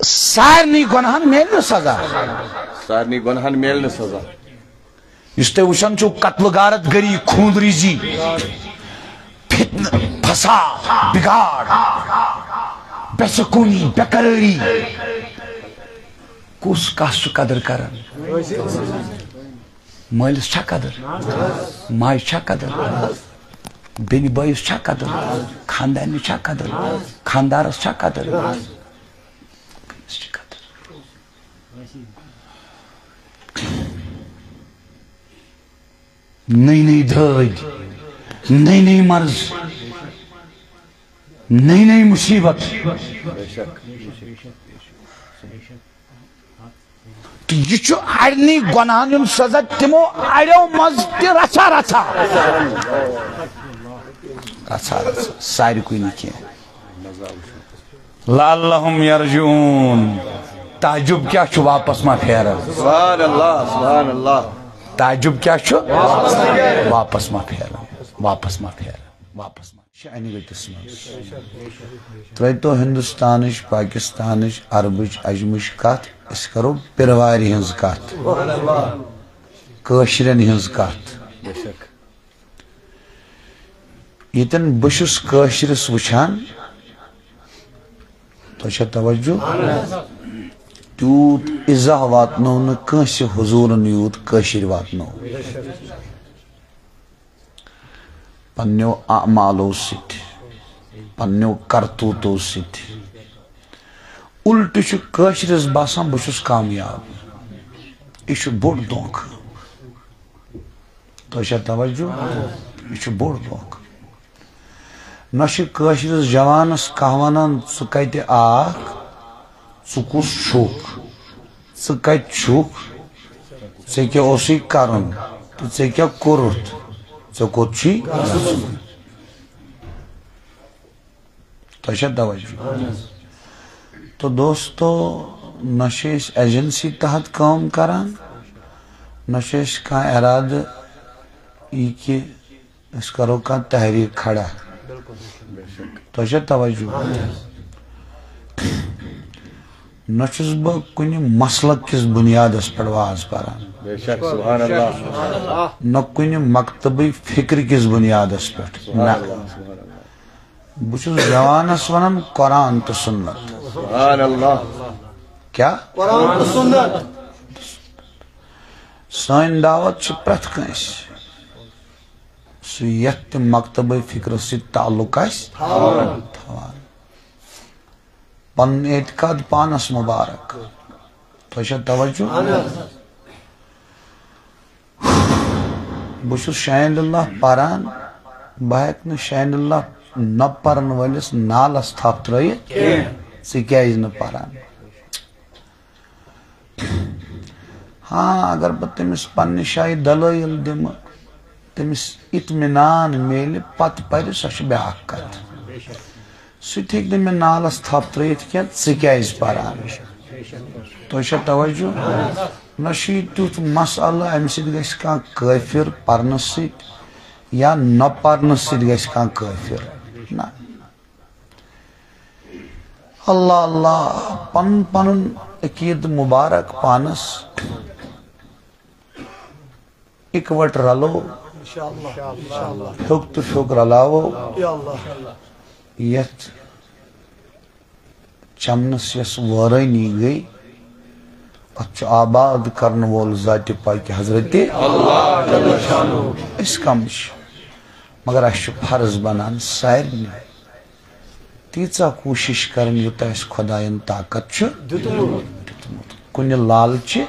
سارنی گناہن میل سزا سارنی گنہن میلن سزا اس تے وشن چھو قتل غارت گری خوندریزی فتن فساد بگاڑ بے سکونی بے قراری کس کس چھ قدر کرن مالس چھا قدر ماج چھا قدر بینی بٲیس چھا قدر خاندانس چھا قدر خاندارس چھا قدر کٔمِس چھِ قدر نئی نئی دھٲدۍ نئی نئی مرض، نئی نئی مصیبت۔ تہٕ یہِ چھُ اڑنی گۄنہن سزا تِمو اڑیو منٛز تہِ رژھا رژھا رژھا رژھا سارِکُے نہٕ کینٛہہ لعلہم تعجب کیٛاہ چھُ واپس ما پھیران سبحان اللہ سبحان اللہ تعجب کیا چھو؟ واپس ما پھیران واپس ما پھیران واپس ما شانی گٹس من ترٛٲیتو ہندوستانٕچ پاکستانٕچ عربٕچ اجمٕچ کتھ أسۍ کرو پِروارِ ہٕنٛز کتھ کٲشرٮ۪ن ہٕنٛز کتھ ییٚتٮ۪ن بہٕ چھُس کٲشرِس وٕچھان۔ تۄہہِ چھا توجہ۔ تیوٗت اِزاہ واتنو، نہٕ کٲنٛسہِ حضوٗرن یوٗت واتنو۔ پننیو اعمالو سۭتۍ پننیو کرتوٗتو سۭتۍ الٹہٕ چھُ کٲشرِس باسان بہٕ چھُس کامیاب۔ یہِ چھُ بوٚڑ دھوکہٕ توجہ؟ یہِ چھُ بوٚڑ دھوکہٕ نہ چھُ کٲشرِس جوانس کانٛہہ ونان ژٕ کتہِ آکھ کیٛاہ اوسُے کرُن ژےٚ کوٚت چھُے تۄہہِ چھا توجہ تو دوستو أسۍ ایجنسی تحت کٲم کران نہ چھِ أسۍ کانٛہہ ارادٕ یہِ کہِ أسۍ کرو کانٛہہ تحریٖک کھڑا چھا توجہ نہ چھُس بہٕ کُنہِ مسلک کِس بُنیادس پٮ۪ٹھ واز پران بے شک سبحان اللہ نہ کُنہِ مکتبٕے فکرِ کِس بُنیادس پٮ۪ٹھ نہ۔ بہٕ چھُس جوانس ونان قرآن تہٕ سُنت۔ سبحان اللہ کیٛاہ سٲنۍ دعوت چھِ پرٛٮ۪تھ کٲنٛسہِ سُہ یتھ تہِ مکتبٕے فکرس سۭتۍ تعلق آسہِ تھاوان۔ پنُن اعتقاد پانس مبارک۔ چھا توجہ۔ بہٕ چھُس شاہِن اللہ پران بہٕ ہٮ۪کہٕ نہٕ شاہِن اللہ نہ پرن وٲلِس نالس تھپھ ترٲیِتھ ژٕ کیٛازِ نہٕ پران ہاں اگر بہٕ تٔمِس پننہِ جایہِ دلٲیل دِمہٕ تٔمِس اطمینان میلہِ پتہٕ پرِ سۄ چھِ بیٛاکھ کتھ سُہ مےٚ نالس کینٛہہ ژٕ کیٛازِ پران تۄہہِ چھا توجہ یہِ تیُتھ مسالہٕ امہِ کانٛہہ کٲفِر پرنہٕ سۭتۍ یا نہ پرنہٕ سۭتۍ گژھِ کانٛہہ کٲفِر نہ اللہ اللہ پنُن پنُن عقیٖد مُبارک پانس اِکوٹ رلو ہیوٚک تہٕ پھیوٚک رلاوو یتھ چمنس یۄس وٲرٲنی گٔے اتھ چھُ آباد کرن وول ذاتہِ پاکہِ حضرت أسۍ کم چھِ مگر اسہِ چھُ فرض بنان سارنٕے تیٖژاہ کوٗشش کرٕنۍ یوٗتاہ اسہِ خۄداین طاقت چھُ دیُتمُت کُنہِ لالچہِ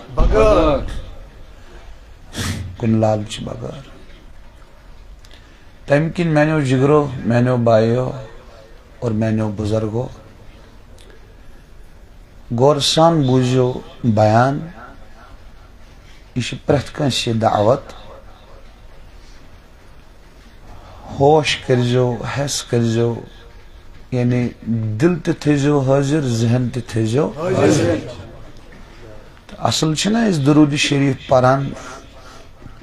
کُنہِ لالچہِ بغٲر تمہِ کِنۍ میانیو جگرو میانیو بایو اور میانیو بُزرگو۔ غور سان بیان یہِ چھِ پرٛٮ۪تھ دعوت، ہوش کٔرزیو حٮ۪س کٔرزیو یعنی دِل تہِ تھٲیزیو ذہن تہِ اصل چھِنہ أسۍ درودِ شریٖف پران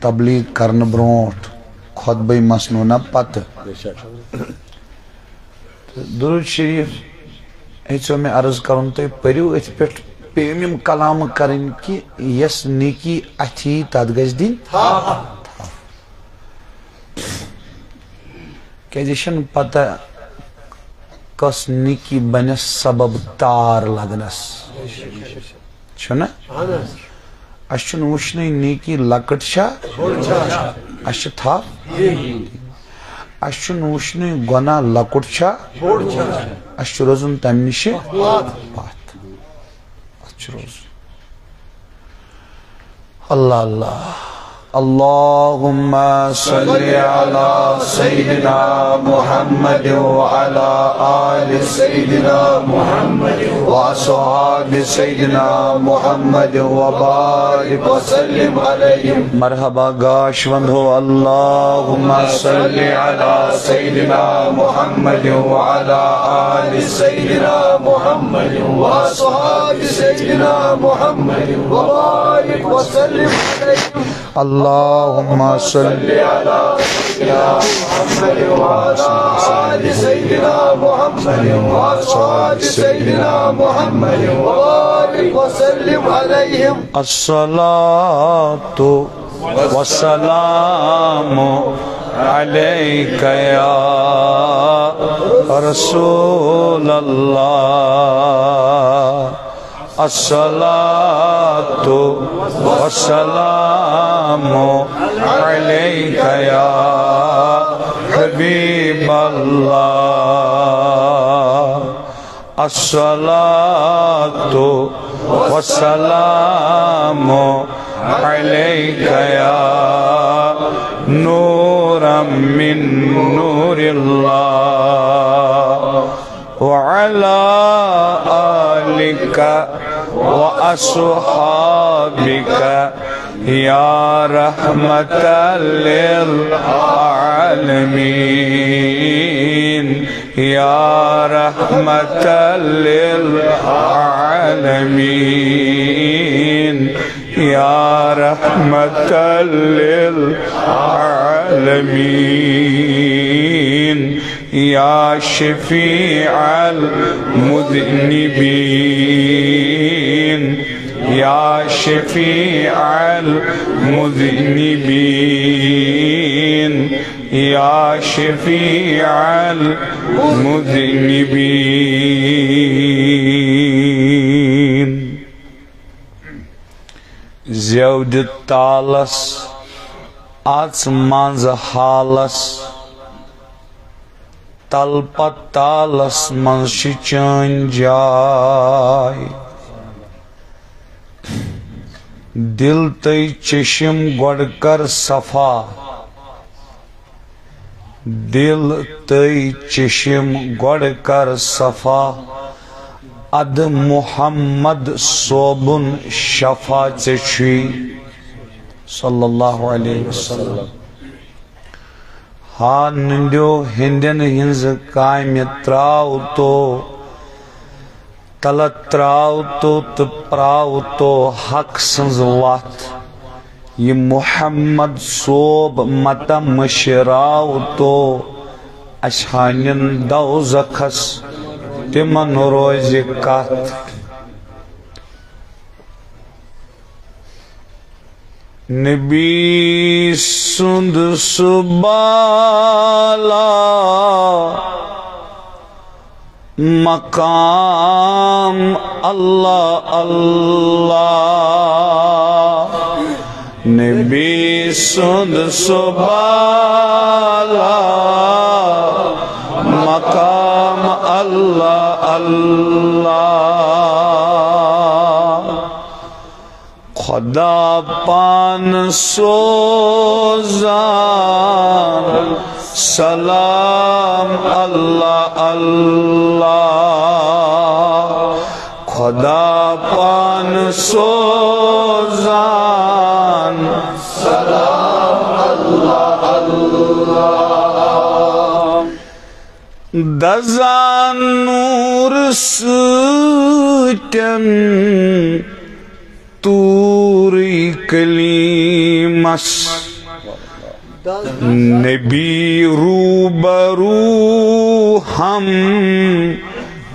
تبلیغ کرنہٕ برونٛٹھ خۄطبے مسنوٗنہ پتہٕ بے درود شریٖف ایچو میں عرض کرن تو پریو ات پہ پیمیم کلام کرن کہ یس نیکی اتھی تد گز دین۔ کیازِ چھنہٕ پتہ کس نیکی بنس سبب تار لگنس۔ چھُنہ اس چھُنہٕ نیکی لۄکٕٹ چھا اس چھِ تھپھ اس چھُنہٕ وٕچھنٕے گۄناہ لۄکُٹ چھا اس چھُ روزُن تمہِ نِشہِ اللهم صل على سيدنا محمد وعلى آل سيدنا محمد وأصحاب سيدنا محمد وبارك وسلم عليهم. مرحبا گاش وندو اللهم صل على سيدنا محمد وعلى آل سيدنا محمد وأصحاب سيدنا محمد وبارك وسلم عليهم. اللهم صل على سيدنا محمد وعلى آل سيدنا محمد وأصحاب سيدنا محمد وبارك وسلم عليهم الصلاة والسلام عليك يا رسول الله. الصلاة والسلام عليك يا حبيب الله. الصلاة والسلام عليك يا نورا من نور الله. وعلى آلك وأصحابك يا رحمة للعالمين. يا رحمة للعالمين. يا رحمة للعالمين. يا شفيع المذنبين. يا شفيع المذنبين. يا شفيع المذنبين. زود آز منز حالس تل پت تالس من چھ چٲنۍ جاے دل تہٕ چشم گۄڈٕ کر صفا دل تہٕ چشم گۄڈٕ کر صفا اد محمد صوبن شفا ژےٚ چھُے صلی اللہ علیہ وسلم ہا نندیو ہندین ہنز کامہِ تراو تو تل تراو تو تہٕ تو حق سنز وتھ یہ محمد صوب مت مشراو تو اشہانین دوزخس، تمن روزِ کتھ نبی سند سبالا مقام اللہ اللہ۔ نبی سند سبالا مقام اللہ اللہ۔ خدا پان سوزان سلام اللہ اللہ۔ خدا پان سوزان سلام اللہ اللہ۔ دزان نور سٹن توری کلیمس نبی روبرو ہم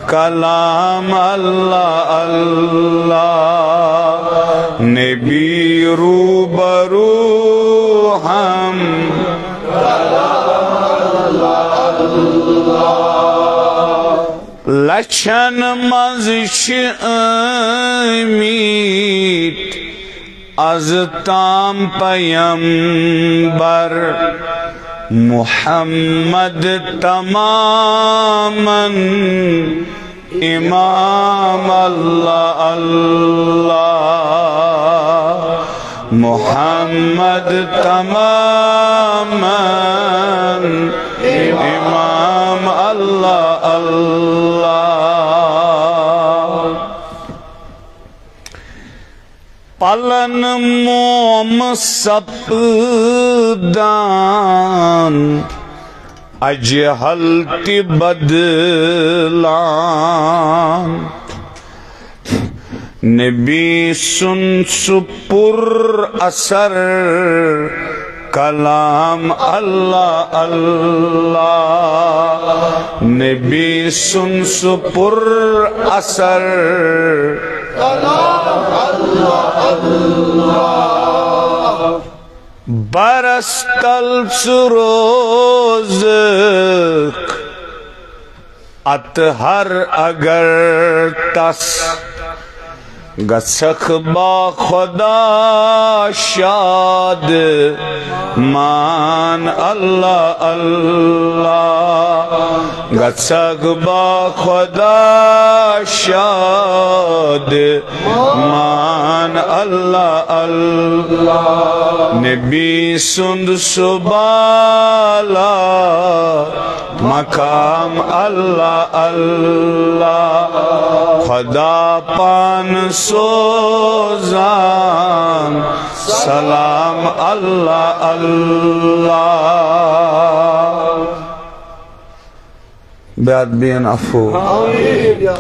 کلام اللہ اللہ نبی روبرو ہم لچھن مز آمید از تام پیمبر محمد تماماً امام اللہ اللہ محمد تماماً امام اللہ اللہ پلن موم سپدان اجہل تی بدلان۔ نبی سن سپر اثر کلام اللہ اللہ نبی سن سپر اثر برس تلس روز اتہر اگر تس گسخ با خدا شاد، مان اللہ اللہ۔ گسخ با خدا شاد، مان اللہ اللہ۔ نبی سند سبالا مقام اللہ اللہ۔ خدا پان سوزان۔ سلام اللہ اللہ۔ بیاد بین افو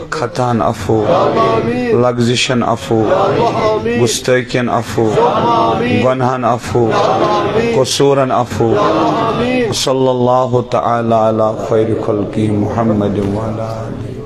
خطان افو لگزشن افو گستیکن افو گنہن افو قصورن افو صلی اللہ تعالی علی خیر خلقی محمد وعلا آلہ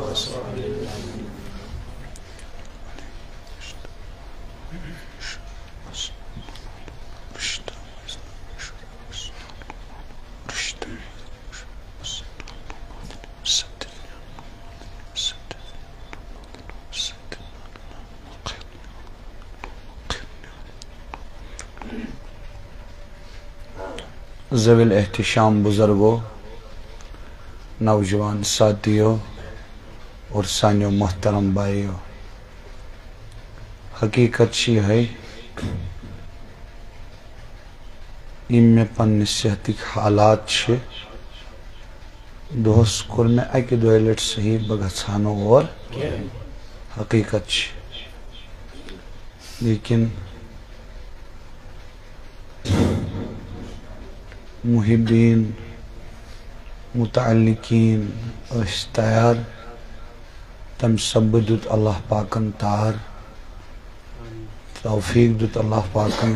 زویل احتشام بزرگوں نوجوان ساتھیوں اور سانیوں محترم بھائیوں حقیقت چی ہے یم میں پننہِ صحتٕکۍ حالات چھِ دۄہس کوٚر مےٚ اکہِ دۄیہِ لٹہِ صحیح بہٕ اور حقیقت چھِ لیکن محبین، متعلقین ٲسۍ تیار تمہِ سببہٕ دیُت اللہ پاکن تار، توفیق دیُت اللہ پاکن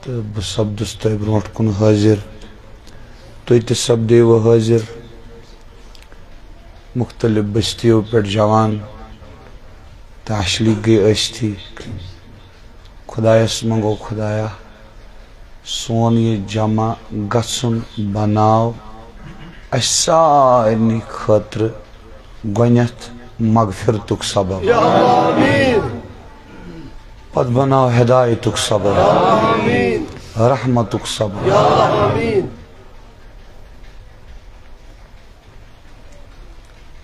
تہٕ بہٕ سپدُس تۄہہِ برونٛٹھ کُن حٲضِر تُہۍ تہِ سپدیوٕ حٲضِر مختلف بستیو پٮ۪ٹھ جوان تہٕ اَشلی گٔے ٲسۍتھی خۄدایس منٛگو خۄدایا سون یہِ جمع گژھُن بناو سارنٕے خٲطرٕ گۄڈنٮ۪تھ مغفرتُک سبب. پتہٕ بناو ہدایتُک سبب. رحمتُک سبب.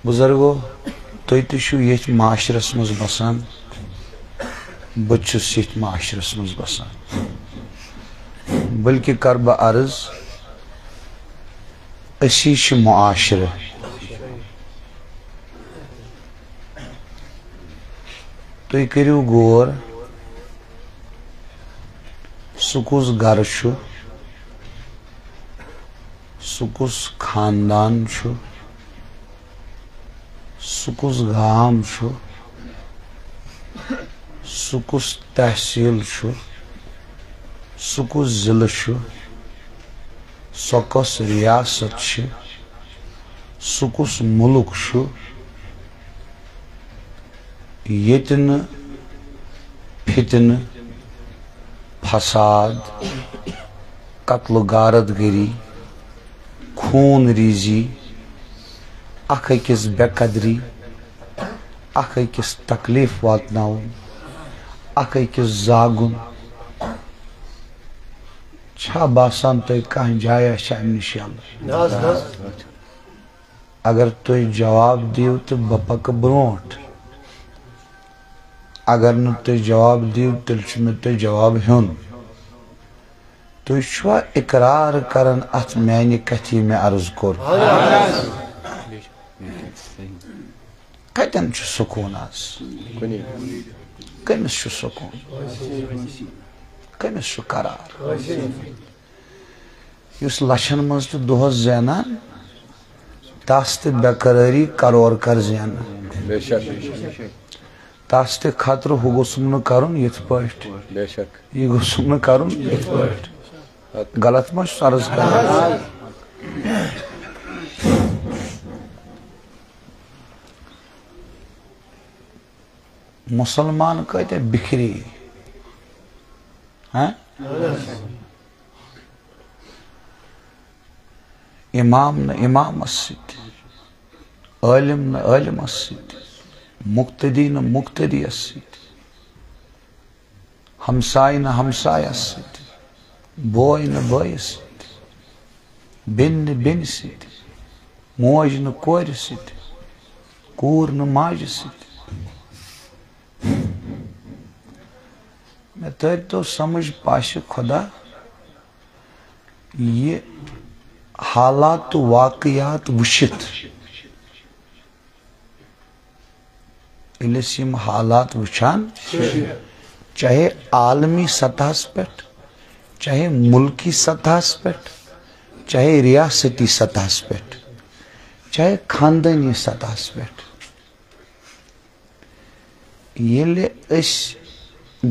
بزرگو تہِ چھِو ییٚتھۍ معاشرس منٛز بسان چھُس ییٚتھۍ معاشرس منٛز بسان بلکہِ کر بہٕ عرض أسی چھِ معاشرٕ تُہۍ کٔرِو غور سُہ کُس گرٕ چھُ خاندان چھُ سُہ گام چھُ سُہ کُس تحصیٖل چھُ سُہ کُس ضلعہٕ چھُ سۄ ریاست چھِ سُہ کُس مُلک چھُ فساد، قتل و غارت گری خوٗن ریٖزی اکھ أکِس بے قدری اکھ أکِس تکلیٖف واتناوُن اکھ أکِس زاگُن چھا باسان تۄہہِ کانٛہہ جایا چھِ امہِ نِش اگر تُہۍ جواب دِیِو تہٕ بہٕ پکہٕ اگر نہٕ تُہۍ جواب دِیِو تیٚلہِ چھُ مےٚ جواب ہیوٚن تُہۍ چھُوا اقرار کران اتھ میانہِ کتھِ یہِ عرض کوٚر کتٮ۪ن چھُ سکوٗن آز کُنی کٔمِس چھُ سکوٗن؟ کٔمِس چھُ قرار یُس لچھن منٛز تہِ دۄہس زینان تس تہِ کرور کر زینان تس تہِ خطرٕ ہُہ گوٚژھُم نہٕ کرُن یِتھ پٲٹھۍ یہِ گوٚژھُم نہٕ کرُن یِتھ پٲٹھۍ غلط ما چھُس عرض کران مسلمان کۭتیاہ بِکھری ہاں؟ امام نہٕ امامس سۭتۍ عٲلِم نہٕ عٲلِمس سۭتۍ مُقتدی نہٕ مُقتدیس سۭتۍ ہمساے نہٕ ہمسایس سۭتۍ بوے نہٕ بٲیِس سۭتۍ بیٚنہِ نہٕ بیٚنہِ سۭتۍ موج نہٕ کورِ سۭتۍ کوٗر نہٕ ماجہِ سۭتۍ مےٚ تٔرۍ تو سمجھ پاشہِ خۄدا یہِ حالات تہٕ واقعات وٕچھِتھ ییٚلہِ أسۍ یِم حالات وٕچھان چاہے عالمی سطحس پٮ۪ٹھ چاہے مُلکی سطحس پٮ۪ٹھ چاہے ریاستی سطحس پٮ۪ٹھ چاہے خاندٲنی سطحس پٮ۪ٹھ ییٚلہِ أسۍ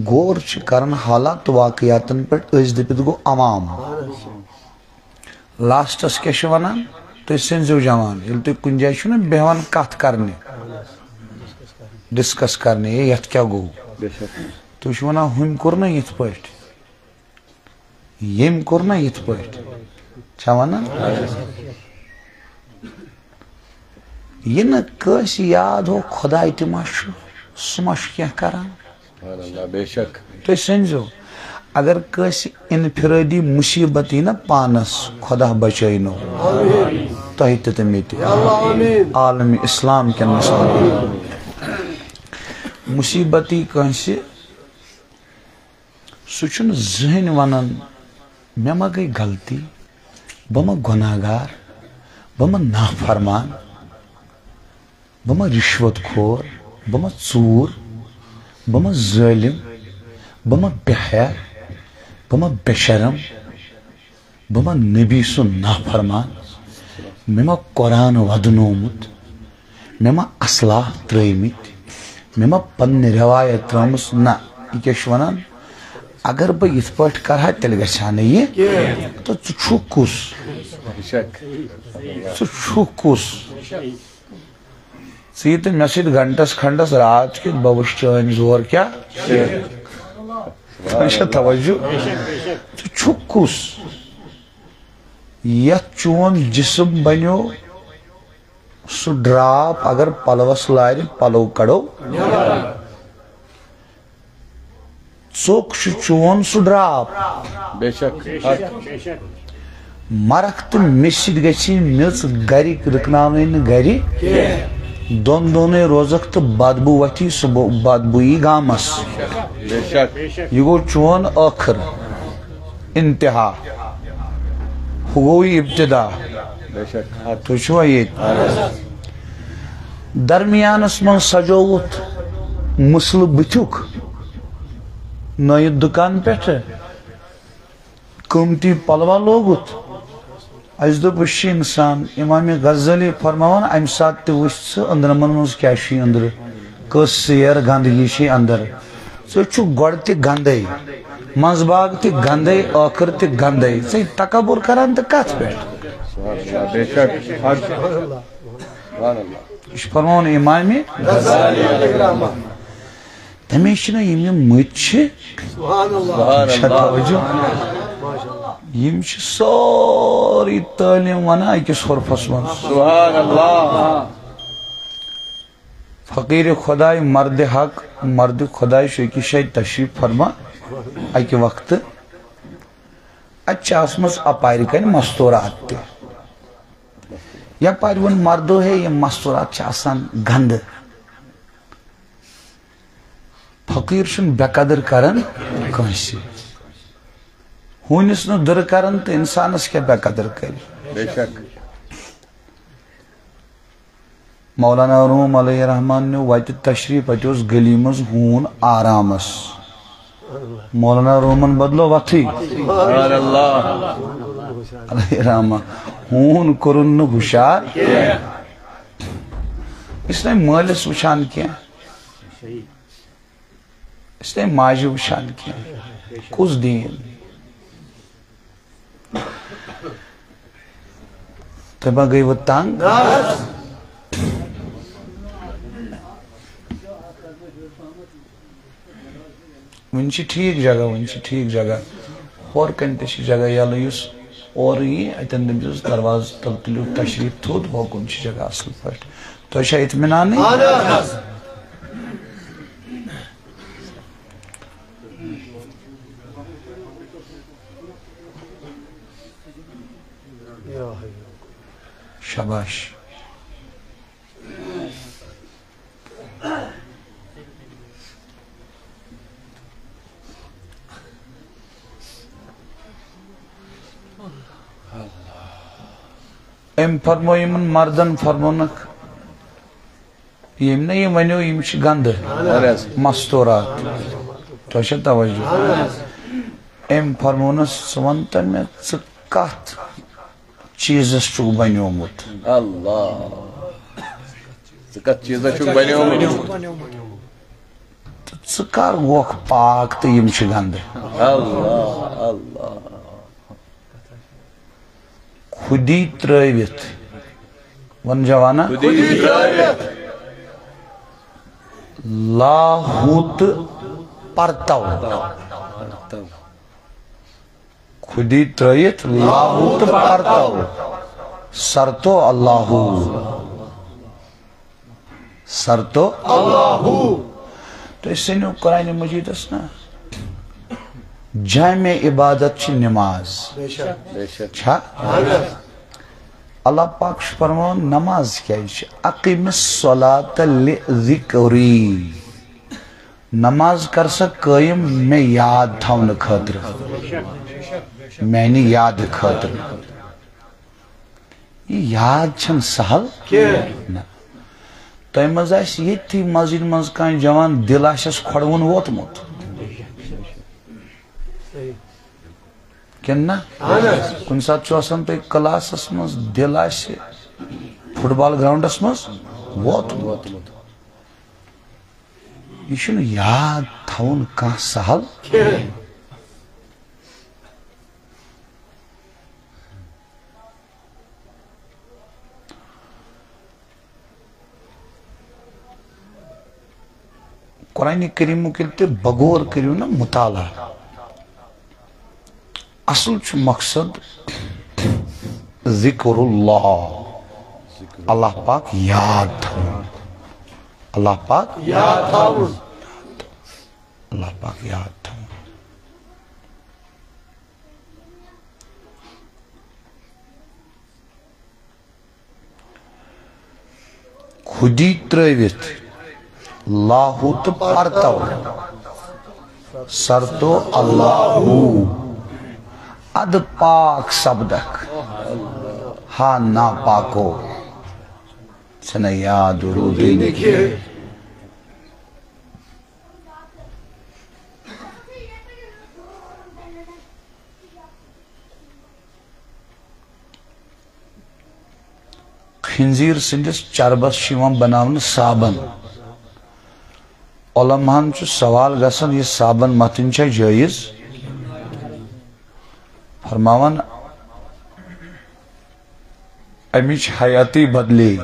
غور چھِ کران حالات واقعاتن پٮ۪ٹھ أسۍ دٔپِتھ گوٚو عوام لاسٹس کیٛاہ چھِ ونان تُہۍ سٔنزِو جوان کُنہِ جایہِ چھِو نا؟ بیٚہوان کتھ کرنہِ ڈسکس شک تُہۍ چھِو ونان ہُمۍ کوٚر نہ یِتھ پٲٹھۍ ییٚمۍ کوٚر نہ یِتھ پٲٹھۍ چھا ونان یہِ نہٕ کٲنٛسہِ یاد ہو خۄداے تہِ ما چھُ سُہ ما کینٛہہ کران اللہ، بے شک۔ تُہۍ سٔنزِو اگر کٲنٛسہِ انفرٲدی مُصیبت یی نا پانس خۄدا بچٲینو تۄہہِ تہِ تہٕ مےٚ اسلام کٮ۪ن مُسلمان مُصیبت یی کٲنٛسہِ سُہ چھُنہٕ زٕہٕنۍ ما گٔے غلطی بہٕ ما گۄناہ گار ما نافرمان بہٕ ما رِشوت کھور بہٕ ما ژوٗر بہٕ ما ظٲلِم بہٕ ما بے نبی سُنٛد نافرمان مےٚ ما قۄران ودنومُت اصلاح ترٲیمٕتۍ مےٚ ما پننہِ رٮ۪وایت ترٲمٕژ نہ یہِ ونان اگر بہٕ یِتھ پٲٹھۍ کرٕ ہا تیٚلہِ گژھِ ہا نہٕ یہِ تہٕ ژٕ چھُکھ مےٚ سۭتۍ گنٹس کھنڈس رات کِتھ بہٕ وٕچھِ چٲنۍ زور کیٛاہ تۄہہِ چھا توجہ۔ ژٕ چھُکھ کُس یتھ چون جسم بنیو۔ سُہ ڈراپ اگر پلوس لارِ پلو کڑو۔ ژوٚک چون سُہ ڈراپ۔ بے شک۔ حق مرکھ تہٕ مےٚ سۭتۍ گژھی میٚژ گرِکۍ رٕکناوٕنۍ نہٕ گرِ دۄن دۄنٕے روزکھ وتھی گامس. بے شک یہِ گوٚو چون ٲخر انتہا ہُہ گوٚو ابتدا بے شک درمیانس منٛز سجووُتھ مسلہٕ بٕتھیُک نٲیِتھ دُکان پٮ۪ٹھٕ قۭمتی پلوا لوگُتھ دوٚپ أسۍ چھِ انسان امامِ غزلی فرماوان امہِ ساتہٕ تہِ وٕچھ ژٕ أنٛدرمن منٛز کیٛاہ چھُے أنٛدرٕ کٔژ سیر گنٛدگی چھے انٛدر ژٕ چھُکھ گۄڈٕ تہِ گنٛدے منٛزباگ تہِ گنٛدے ٲخر تہِ گنٛدے ژے تکبُر کران تہٕ کتھ پٮ۪ٹھ یہ فرمون امام تمے چھنا یم مت چھ سبحان اللہ توجہ یم چھ سوری تعلیم ونان اکس حرفس من سبحان اللہ فقیر خدای مرد حق، مرد خدای چھ اکس شاید تشریف فرما، اکہ وقت اچھا اس مز اپار کن مستورات تہ. یپار ون مردو ہے، یہ مستورات چھ آسان گند. فقیر چھن بے قدر کرن کنسی ہونس نو در کرن تو انسانس کیا بے قدر کری۔ بے شک۔ مولانا روم علیہ رحمان نے وت تشریف ات گلی مز ہون آرامس۔ مولانا رومن بدلو وتھی اللہ علیہ رحمان ہون کرن نہ ہوشار اس نے مالس وچھان کیا۔ اس نے ماجہ وچھان کیا۔ کس دین؟ تبا گئی وہ تنگ ون ٹھیک جگہ ون ٹھیک جگہ ہور کن تہ جگہ یلہ یس اور یہ اتن دمس دروازہ تل تلیو تشریف تھوت ہوکن جگہ اصل پٲٹھۍ تۄہہِ چھا اطمینان شاباش ام فرمو یمن مردن فرمونک یم نہ یم ونیو یم چھ گند عرض مستورات تو چھ توجہ ام فرمونس سونت میں ژٕ کتھ چیزس چھُکھ بنیومُت اللہ ژٕ کتھ چیٖزا چھُکھ بنیومُت ژٕ کر گوکھ پاک تہٕ یِم چھِ گنٛدٕ اللہ اللہ خُدی ترٲوِتھ ون جوانا لاہوٗ تہٕ پرتو خُدی ترٲوِتھ لاہوٗ تہٕ پرتو سرتو اللہوٗ سرتو اللہوٗ تُہۍ سٔنِو قرآنِ مجیٖدس نا جامع عبادت چھِ نماز چھا اللہ پاک چھُ فرماوان نماز کیٛازِ چھِ عقیم صلات لذکری نماز کر سا قٲیِم مےٚ یاد تھاونہٕ خٲطرٕ میانہِ یاد خٲطرٕ یہِ یاد چھنہٕ سہل؟ منٛز آسہِ ییٚتھی مسجد منٛز کانٛہہ جوان دِل آسٮ۪س کھۄڑوُن ووتمُت ساتہٕ چھُ آسان تۄہہِ کلاسس منٛز دِل آسہِ فُٹ بال گراونڈس منٛز ووتمُت یہِ یاد تھاوُن کانٛہہ سہل؟ قرآنِ کریٖمُک ییٚلہِ تُہۍ بغور کٔرِو نا مُطالعہ۔ اصل چھُ مقصد ذکر اللہ۔ اللہ پاک یاد۔ تھاوُن اللہ پاک یاد۔ تھاوُن اللہ پاک یاد۔ تھاوُن خُدی ترٲوِتھ لاہوٗ تہٕ پرتو سرتو اللہوٗ اد پاک سبدک ہا نا پاکو۔ چھنا یاد رودی خنزیر سندس چربس چھِ یِوان بناونہٕ صابن۔ علماہن چھُ سوال گژھان یہِ صابن متھٕنۍ چھا جٲیز فرماوان امچ حیاتی بدلے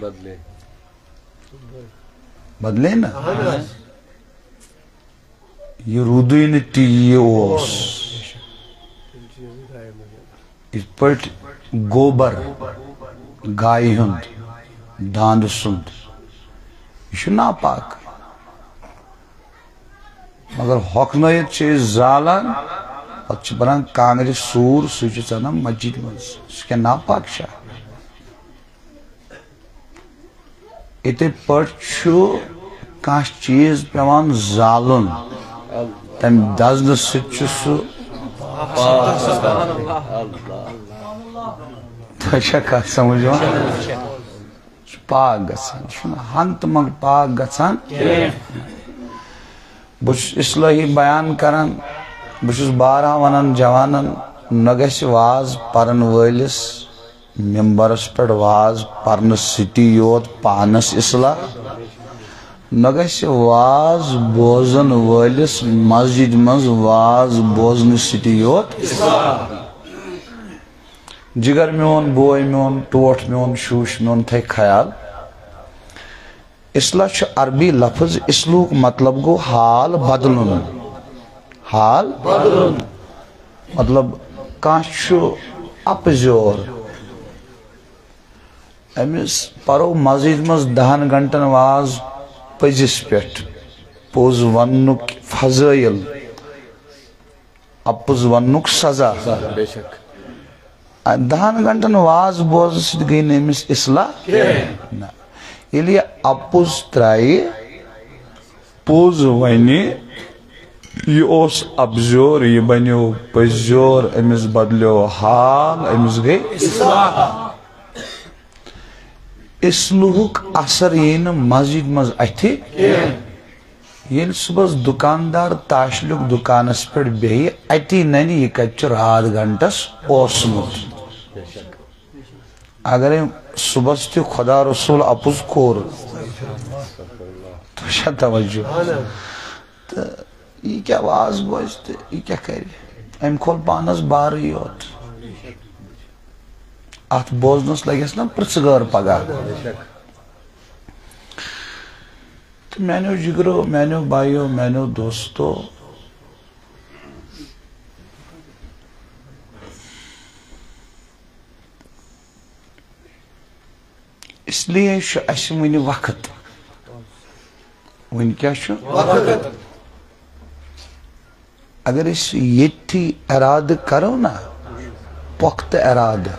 بدلے بدلے نا؟ یہ رودی نہ تی یہ اوس اس۔ پٹ گوبر گائے ہند داند سند یہ چھُ ناپاک۔ مگر ہۄکھنٲیِتھ چھِ أسۍ زالان پتہٕ چھِ بنان کانگرِ سوٗر سُہ چھِ ژَنان مسجد منٛز سُہ کیٛاہ ناپاک چھا یِتھٕے پٲٹھۍ چھُ کانٛہہ چیٖز پیٚوان زالُن۔ تمہِ دزنہٕ سۭتۍ چھُ سُہ تۄہہِ چھا کتھ سمجھ یِوان یہِ چھُ پاک گژھان یہِ چھُنہٕ پاک گژھان بہٕ چھُس بیان کران بہٕ چھُس بارہا ونان جوانن نہ گژھِ واز پرن وٲلِس ممبرس پٮ۪ٹھ واز پرنہٕ سۭتی یوت پانس اصلاح نہ گژھِ واز بوزن وٲلِس مسجد منٛز واز بوزنہٕ سۭتی یوت۔ جگر میون بوے میون ٹوٹھ میون، شوش میون، تھے خیال۔ اصلاح چھُ عربی لفظ اصلوک مطلب گوٚو حال بدلُن۔ حال مطلب کانٛہہ چھُ اپزیور پرو مسجد منٛز دہن گنٹن واز پٔزِس پٮ۪ٹھ پوٚز وننُک فضٲیل اپُز وننُک سزا۔ بے شک۔ دہن گنٹن واز گٔے نہٕ أمِس اصلاح ییٚلہِ یہِ اپُز ترٛایہِ پوٚز ونہِ یہِ اوس ابزیور یہِ بنیو پٔزیور أمِس بدلیو حال أمِس گٔے اصلُہُک اثر یی نہٕ مسجد منٛز اتھِ ییٚلہِ صبحس دُکاندار تاشلیُک دُکانس پٮ۪ٹھ بیٚہہِ اتی ننہِ یہِ کتہِ چھُ راتھ گنٹس اوسمُت اگرے صبحس تہِ خدا رسول اپُز کوٚر۔ تۄہہِ چھا توجہ۔ تہٕ یہِ کیٛاہ واز بوزِ تہٕ یہِ کیٛاہ کرِ أمۍ کھول پانس بارٕے یوت اتھ بوزنس لگٮ۪س نا پرژھگٲر پگاہ تہٕ میانیو جگرو میانیو بایو میانیو دوستو اس لیے وُنہِ وقت وُنہِ کیٛاہ چھُ اگر أسۍ ییٚتھی ارادٕ کرو نا پۄختہٕ ارادٕ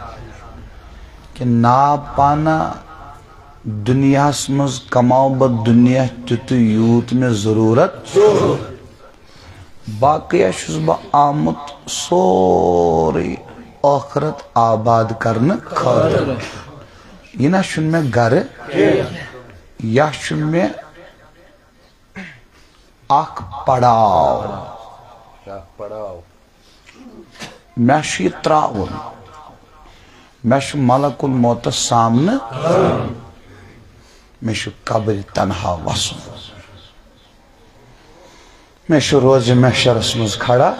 کہِ ناپانا دُنیاہس منٛز کماو بہٕ دُنیا تیُتُے یوٗت مےٚ ضروٗرت. باقٕے چھُس بہٕ آمُت سورُے ٲخرت آباد کرنہٕ خٲطرٕ یہِ نہ چھُنہٕ مےٚ گرٕ یا چھُ مےٚ اکھ پڑاو مےٚ چھُ یہِ تراوُن مےٚ چھُ ملک الموتس سامنہٕ مےٚ چھُ قبرِ تنہا وسُن مےٚ چھُ روزِ محشرس منٛز کھڑا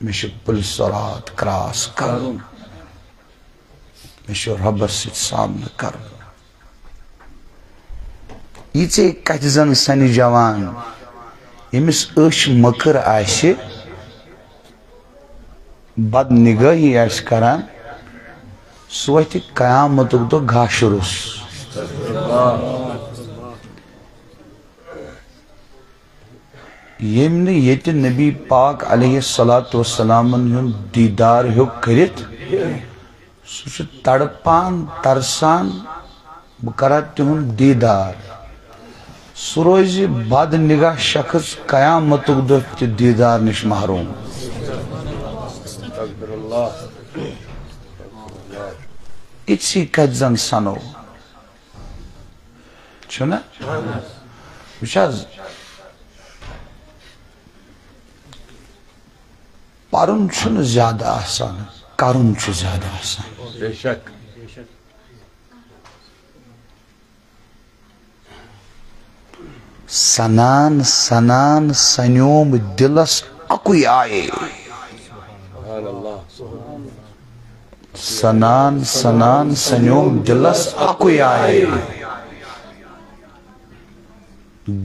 مےٚ چھُ پُلسرات کراس کرُن مےٚ چھُ رۄبس سۭتۍ سامنہٕ زن سنہِ جوان ییٚمِس أچھ مٔکٕر آسہِ بد نگٲہی آسہِ کران سُہ وتھِ قیامتُک دۄہ گاشرُس ییٚمۍ نہٕ ییٚتہِ نبی پاک علیہ الصلات وسلامن ہُنٛد دیٖدار ہیوٚک سُہ چھُ تڑپان، ترسان بہٕ کرا تِہُنٛد دیٖدار۔ سُہ روزِ بد نگاہ شخص قیامتُک دۄہ تہِ دیٖدار نِش محروم۔ استغفر اللہ یِتسی کتہِ زن سنو۔ چھُنہ وٕچھ حظ پرُن چھُنہٕ زیادٕ آسان۔ کرُن چھُ زیادٕ آسان بے شک۔ سنان سنان سنیوم دلس سبحان اللہ سنان سنان سنیوم دلس اکوی آئے۔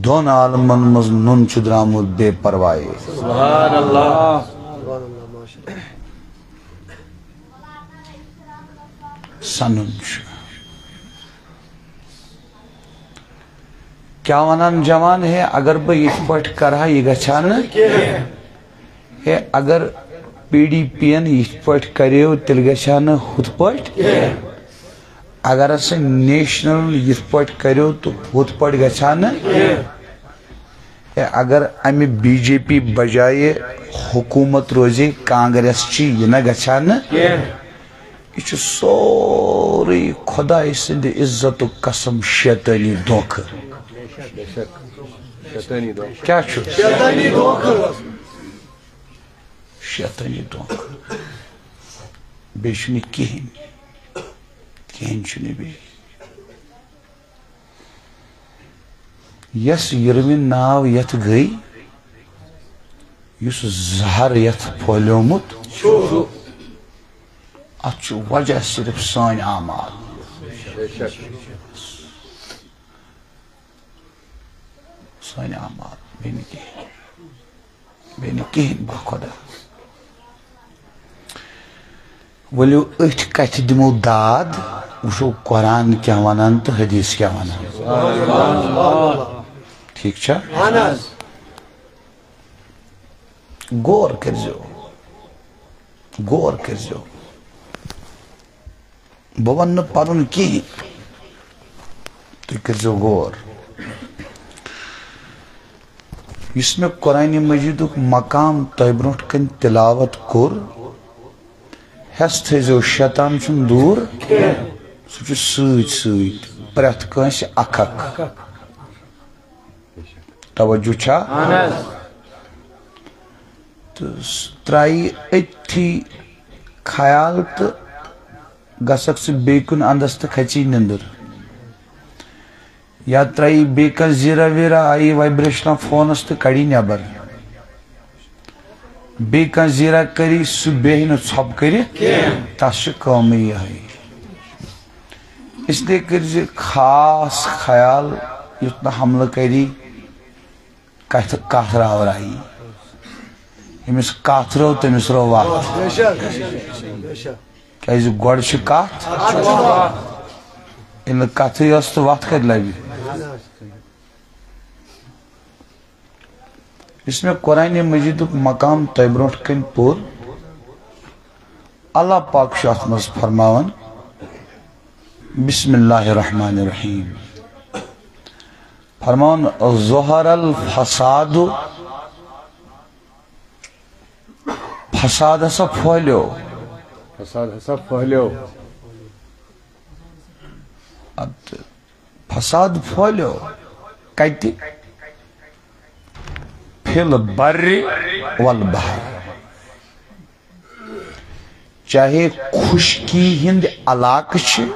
دون عالمن مز نون چھ درامت بے پروائی سبحان اللہ۔ سنن کیا ونان جوان ہے، اگر بہ یہ پٹ کرہا یہ گچھا ہے، اگر پی ڈی پی این یہ پٹ کریو تیل گچھا نا ہت پٹ اگر اسے نیشنل یہ پٹ کریو تو ہت پٹ گچھا اگر امی بی جے پی بجائے حکومت روزی کانگریس چی یہ نہ گچھا نا یہ سوری خدا سند عزت قسم شیطانی دھوکہ کیا شیطانی دھوکہ بیٚیہِ چھُنہٕ کِہیٖنۍ کِہیٖنۍ چھُنہٕ بیٚیہِ یۄس یِروٕنۍ ناو یتھ گٔے یُس زہر یتھ پھہلیومُت چھُ وجہ صرف سٲنۍ اعمال سٲنۍ اعمال کِہیٖنۍ بیٚیہِ نہٕ کِہیٖنۍ با خۄدا ؤلِو أتھۍ کتھِ دِمو داد وٕچھو قرآن کیٛاہ ونان تہٕ حدیث کیٛاہ ونان ٹھیٖک چھا غور کٔرۍزیو غور کٔرۍزیو بہٕ نہٕ پرُن کِہیٖنۍ تُہۍ کٔرۍزیو غور یُس مےٚ قرآنِ مجیٖدُک مقام تۄہہِ برونٛٹھ کَنۍ تِلاوت کوٚر ہٮ۪س تھٲیزیو شیطان چھُنہٕ دوٗر سُہ چھُ سۭتۍ سۭتۍ پرٛٮ۪تھ کٲنٛسہِ اکھ اکھ توجہ چھا تہٕ سُہ ترٛایہِ أتھی خیال تہٕ گژھکھ ژٕ بیٚیہِ کُنہِ انٛدس تہٕ کھژی نِندٕر۔ یا ترٛایی بیٚیہِ کانٛہہ زیٖرا ویٖرا آیی وایبریشنا فونس تہٕ کڑی نٮ۪بر بیٚیہِ کانٛہہ زیٖرا کری سُہ بیٚہہِ نہٕ ژھۄپہٕ کٔرِتھ تس چھِ کٲمٕے یِہے اسلیے کٔرزِ خاص خیال یُتھ نہٕ حملہٕ کری کتھِ کتھ راورائی ییٚمِس کتھ رٲو تٔمِس رٲو وتھ کیازِ گۄڈٕ چھِ کتھ ییٚلہِ نہٕ کتھٕے ٲس تہٕ وتھ کتہِ لبہِ یُس مےٚ قرآنِ مجیٖدُک مقام تۄہہِ برونٛٹھ کَنۍ پوٚر اللہ پاک چھُ اتھ منٛز فرماوان بسم اللہ الرحمن الرحیم فرمان ظہر الفساد فساد ہسا پھہلیو فساد ہسا پھہلیو اد فساد پھہلیو کتہِ فل بر والبحر۔ چاہے خشکی ہند علاقہٕ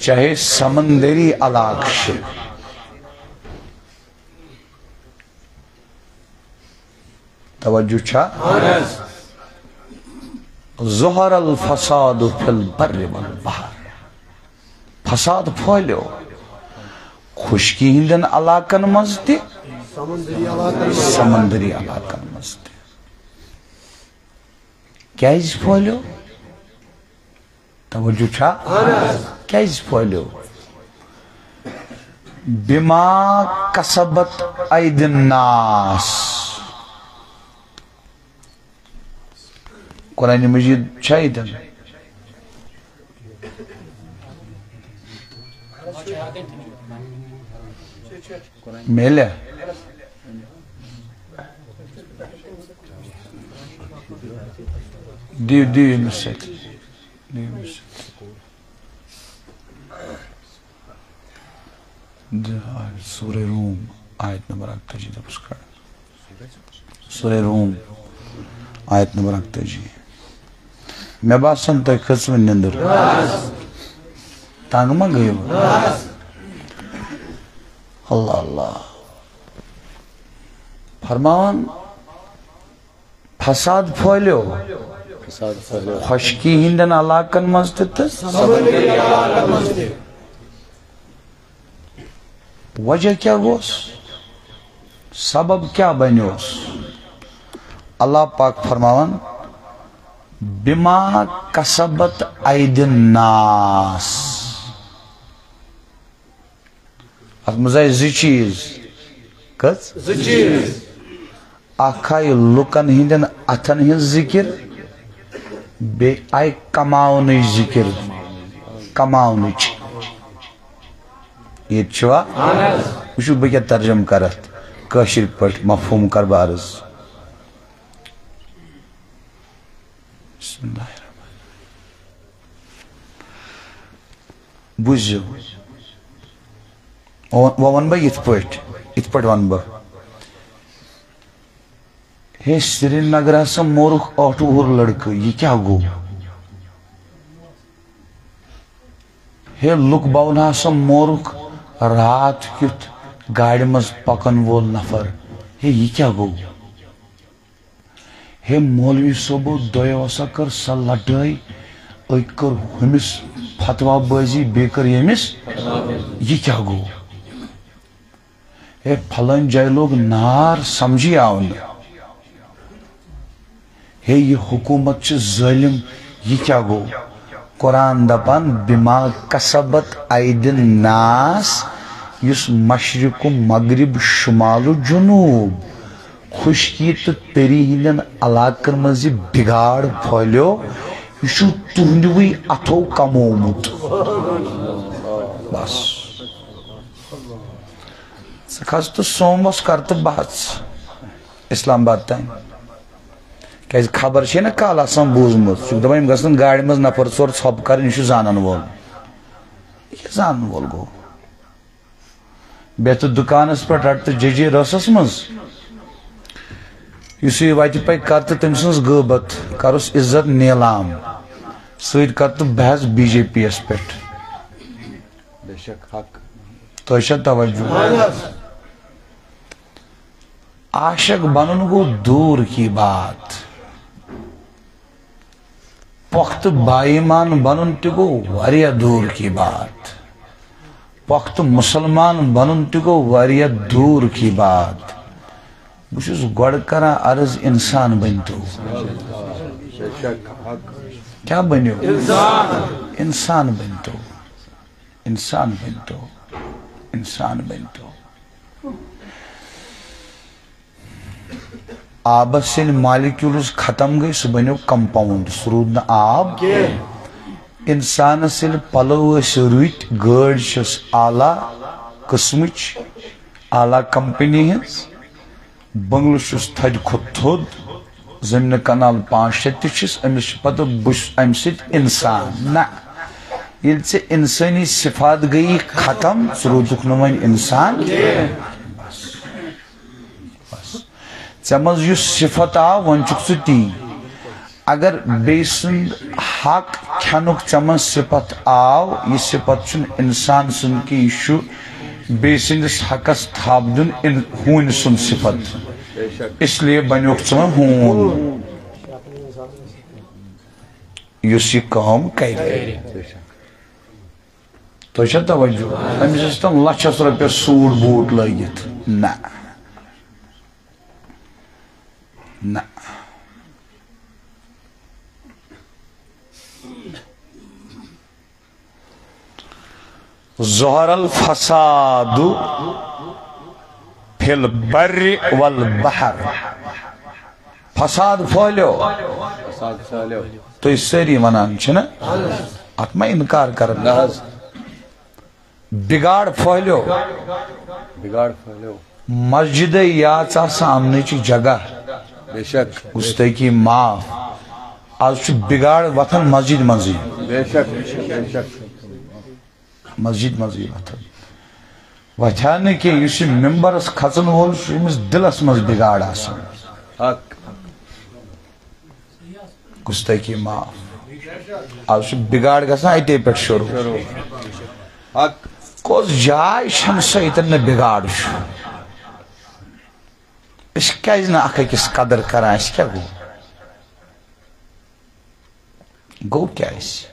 چاہے سمندری علاقہٕ توجہ چھا؟ ظہر الفساد فی البر والبحر فساد پھہلیو خشکی ہندین علاقن مز تہِ سمندری علاقن مز تہِ کیازِ پھہلیو توجہ چھا؟ کیازِ پھہلیو بما کسبت اید الناس۔ قرآن مجید چھا ییٚتٮ۪ن میلیا دِیِو دِیِو أمِس سۭتۍ دِیِو أمِس سورہ روم آیت نمبر اکتجی دپس کڑ سورہ روم آیت نمبر اکتجی مےٚ باسان تۄہہِ کھٔژوٕ نِندٕر تنگ ما گٔیو اللہ اللہ فرماوان فساد پھہلیو خشکی ہندن علاقن تہ وجہ کیا گوس سبب کیا بنیوس اللہ پاک فرماون بما کسبت عید الناس۔ اتھ مز زی چیز۔ کس؟ اکھ آئی لکن ہندین اتھن ہن ذکر۔ بے آئی کماؤن ذکر۔ کماؤن یہ چھوا وچھو بہ ترجم کرت۔ کاشر پٹ مفہوم کر بارز بسم اللہ الرحمن بوزیو وہ ون بہ یت پٹ یت پٹ ون بہ ہے سری نگر ہسا مورخ ٲٹھ وُہُر لڑکہٕ یہ کیا گو ہے لُک باون ہسا مورخ رات کیُتھ گاڑِ منٛز پکن وول نفر ہے یہ کیا گو ہے مولوی صٲبو دۄیو ہسا کٔر سۄ لڑٲے أکۍ کٔر ہُمِس فتوا بٲزی بیٚیہِ کٔر ییٚمِس یہ کیا گو ہے پھلٲنۍ جایہِ لوگ نار سمجھی آو ہے یہ حکومت چھ ظالم یہ کیا گو قرآن دپان بما کسبت عید الناس یس مشرق و مغرب شمال و جنوب خشکی تو تری ہندین علاقن مز یہ بگاڑ پھلیو یہ تہندوی اتھو کمومت بس۔ ژٕ کھس تو سوموس کر تو بحث۔ اسلام آباد تین کیازِ خبر چھے نا کال آسان بوٗزمٕژ ژٕ چھُکھ دپان یِم گژھن گاڑِ نفر ژور ژھۄپ کَرٕنۍ یہِ چھُ زانن وول۔ یہِ کیٛاہ زانن وول گوٚو بیٚیہِ تہٕ دُکانس پٮ۪ٹھ رٹ تہٕ ججے رٲسس منٛز یُس یہِ وتہِ کر تہٕ تٔمۍ سٕنٛز غٲبت کرُس عزت نیلام سۭتۍ کر تہٕ بحث بی جے پی یس پٮ۪ٹھ بے حق تۄہہِ توجہ عاشق بنن گوٚو دوٗر کی بات پۄختہٕ بایمان بنن تہِ گوٚو واریاہ دوٗر کی بات پۄختہٕ مُسلمان بنن تہِ گوٚو واریاہ دوٗر کی بات بہٕ چھُس گۄڈٕ کران عرض انسان بٔنتو۔ بے شک انسان بٔنتو۔ انسان بٔنتو۔ انسان بٔنتو۔ آبس ییٚلہِ مالِکیوٗلٕز ختم گٔے سُہ بنیو کمپاوُنڈ سُہ روٗد نہٕ آب۔ انسانس ییٚلہِ پلو ٲسۍ رٕتۍ گٲڑۍ چھس اعلیٰ قٕسمٕچ۔ اعلیٰ کمپنی ہٕنٛز بنگلہٕ چھُس تھدِ کھۄتہٕ تھوٚد زٔمیٖنہٕ کنال پانٛژھ شیٚے تہِ چھِس أمِس چھِ پتہٕ بہٕ چھُس امہِ سۭتۍ انسان. نہ. ییٚلہِ ژےٚ انسٲنی صفات گٔیی ختم ژٕ روٗدُکھ نہٕ وۄنۍ انسان ژےٚ منٛز یُس صفت آو وۄنۍ چھُکھ ژٕ تی اگر بیٚیہِ سُنٛد حق کھٮ۪نُک ژےٚ منٛز صفت آو، یہِ صفت چھُنہٕ انسان سُنٛد کینٛہہ یہِ چھُ بیٚیہِ سٕنٛدِس حقس تھپھ دیُن اِن- ہوٗنۍ سُنٛد صفت۔ اس لیے بنیوکھ ژٕ وۄنۍ ہوٗن۔ یُس یہِ کٲم کرِ بے چھا توجہ۔ أمِس ٲسۍ تِم لچھس رۄپیس سوٗٹ بوٗٹ لٲگِتھ نہ۔ نہ۔ ظہر الفساد فی البر والبحر. فساد پھہلیو فساد پھہلیو تُہۍ سٲری ونان چھِنہ اتھ ما انکار حظ بگاڑ پھہلیو بگاڑ پھہلیو مسجد یاژ آسان امنٕچ جگہ. بے شک. گُستٲخی معاف. آز چھُ بگاڑ وتھان مسجد منٛزٕے بے شک. بے شک. مسجد نہٕ کینٛہہ یُس یہِ ممبرس کھژن وول چھُ أمِس دِلس منٛز بگاڑ حق۔ گُستٲخی معاف آز چھُ بگاڑ گژھان اتے پٮ۪ٹھ شروع۔ حق۔ چھنہٕ سۄ ییٚتٮ۪ن نہٕ بگاڑ چھُ أسۍ کیازِ نہٕ اکھ أکِس قدر کران اَسہِ کیٛاہ گوٚو گو کیا اس؟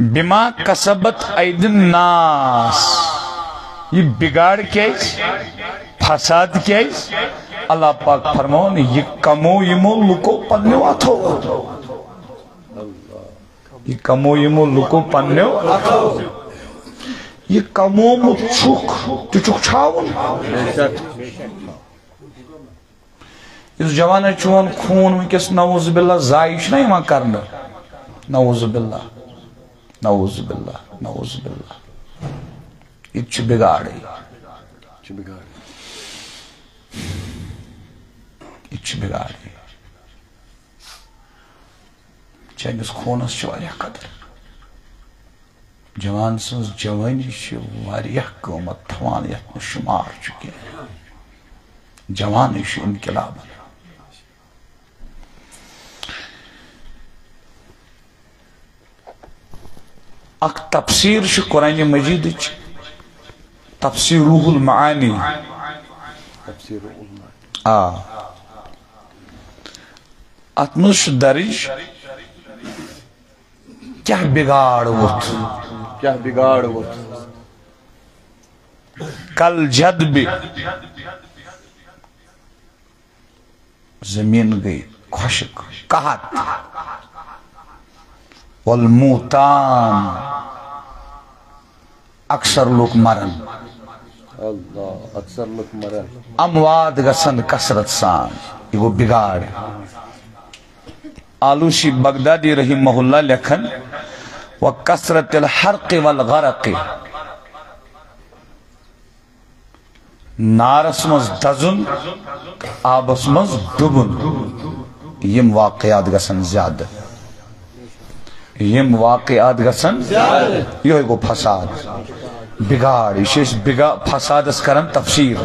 بما کسبت اید الناس. یہ بگاڑ کیس، فساد کیس، اللہ پاک فرمون یہ کمو یمو لکو پنیو اتھو یہ کمو یمو لکو پنیو اتھو یہ کمو مو چھک چھاون. اس جوانا چون خون ونکس نعوذ باللہ زائی چھنا یوان کرنا. نعوذ باللہ. نعوذ باللہ نعوذ باللہ۔ یہ چھ بگاڑی چھ بگاڑ یہ چھ بگاڑی چانس خونس چھ واریاہ قدر۔ جوان سنز جوانی چھ واریاہ قومت تھوان یت شمار چھ کینٛہہ جوانی چھ انقلاب۔ اک تفسیر چھ قرآن مجید چھ تفسیر روح المعانی تفسیر علماء آ ات مز درج کیا بگاڑ ووت کیا بگاڑ ووت کل جد بھی زمین گئی خشک قحط والموتان اکثر لوگ مرن۔ اللہ اکثر لوگ مرن۔ اموات گسن کسرت سان یہ گو بگاڑ۔ آلوشی بغدادی رحمہ اللہ لکھن و کسرت الحرق والغرق۔ نارس مز دزن آبس مز ڈبن یم واقعات گسن زیادہ۔ یم واقعات گسن یہ گو فساد۔ بگاڑ یہ بگا، فساد اس کرن تفسیر۔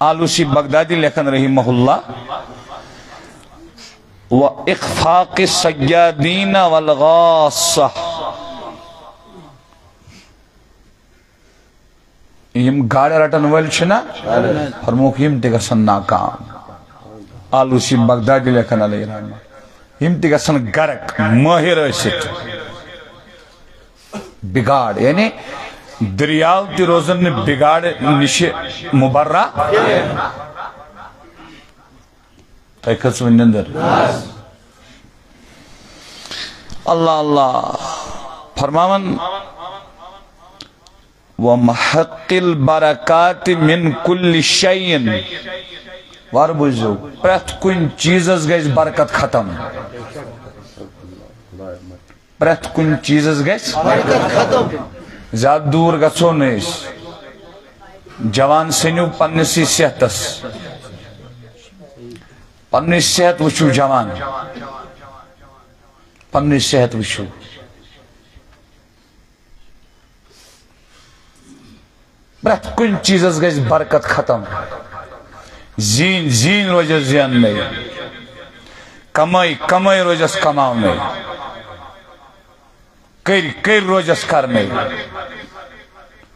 آلوسی بغدادی لیکن رحمہ اللہ و اخفاق السجادین والغاصہ یم گاڑی رٹن ول چھنا؟ فرموک یم تی گسن ناکام۔ آلوسی بغدادی لیکن علیہ رحمہ یم تی گسن گرک، ماہر ٲسِتھ بگاڑ یعنی دریاو تی روزن بگاڑ نش مبرہ۔ تۄہہِ کھٔژ وۄنۍ نِندٕر اللہ اللہ۔ فرماون، ومحق البرکات من کل شیئن وار بوزو پرٛٮ۪تھ کُنہِ چیٖزس گژھِ برکت ختم پرٛٮ۪تھ کُنہِ چیٖزس گژھِ زیادٕ دوٗر گژھو نہٕ أسۍ جوان سٔنِو پننسٕے صحتس پننٕے صحت وٕچھِو جوان پننٕے صحت وٕچھِو پرٛٮ۪تھ کُنہِ چیٖزس گژھِ برکت ختم زیٖن زیٖن روزٮ۪س زیننے کمٲے کمٲے روزٮ۪س کماونے کٔرۍ کٔرۍ روزٮ۪س کرنے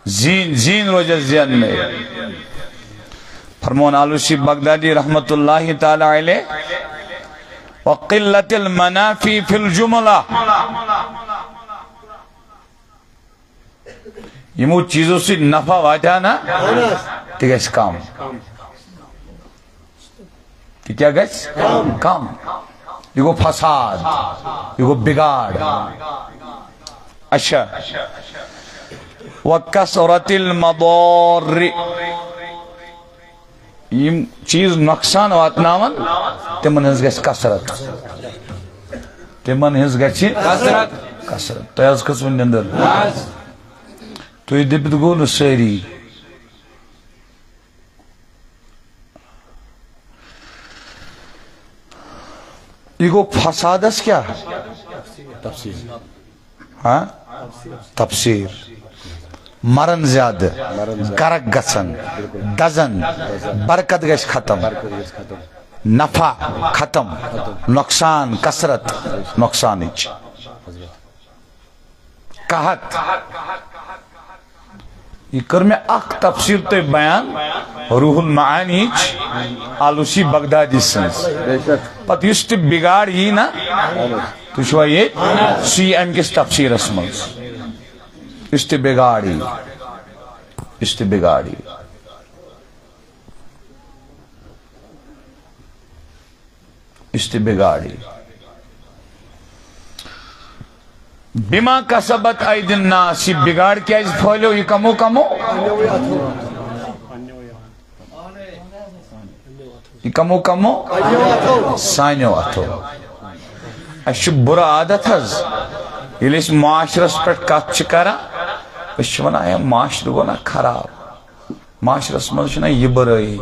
زیٖن زیٖن روزٮ۪س زیننے فرمون آلوسی بغدادی رحمت اللہ تعالی علیہ وقلت المنافی فی الجملہ۔ یمو چیزوں سے نفع واتیا نا تی گیس کام۔ تی کیا گیس کام یہ گو فساد یہ گو بگاڑ اچھا وَكَسْرَةِ الْمَضَارِ یم چیز نقصان واتناون تمن ہنز گژھِ کثرت تمن ہنز گژھِ کثرت کثرت تۄہہِ حظ کھٔژ وۄنۍ نِندٕر تُہۍ دٔپِتھ گوٚو نہٕ سٲری یہ گو فسادس کیا تفسیر۔ ہاں؟ تفسیر۔ مرن زیادہ گرک گژھن دزن برکت گژھِ ختم۔ نفع ختم۔ نقصان کثرت۔ نقصانچ قحط یہ کر میں اخ تفسیر تو بیان روح المعانیچ آلوسی بغدادی سنس بے شک پتہ اس تہ بگاڑ یہ نا تو چھوا یہ سی ایم کس تفسیر مز اس تہ بگاڑ یہ اس تہ بگاڑ یہ اس تہ بگاڑ یہ بما کسبت اید الناس، یہ بگاڑ کیا اس پھولیو یہ کمو کمو؟ یہ کمو کمو؟ سانیو اتھو۔ اچھ برا عادت حض یلی اس معاشرس پر کت چھ کرا ونا معاشر گو خراب۔ معاشرس من یہ برائی۔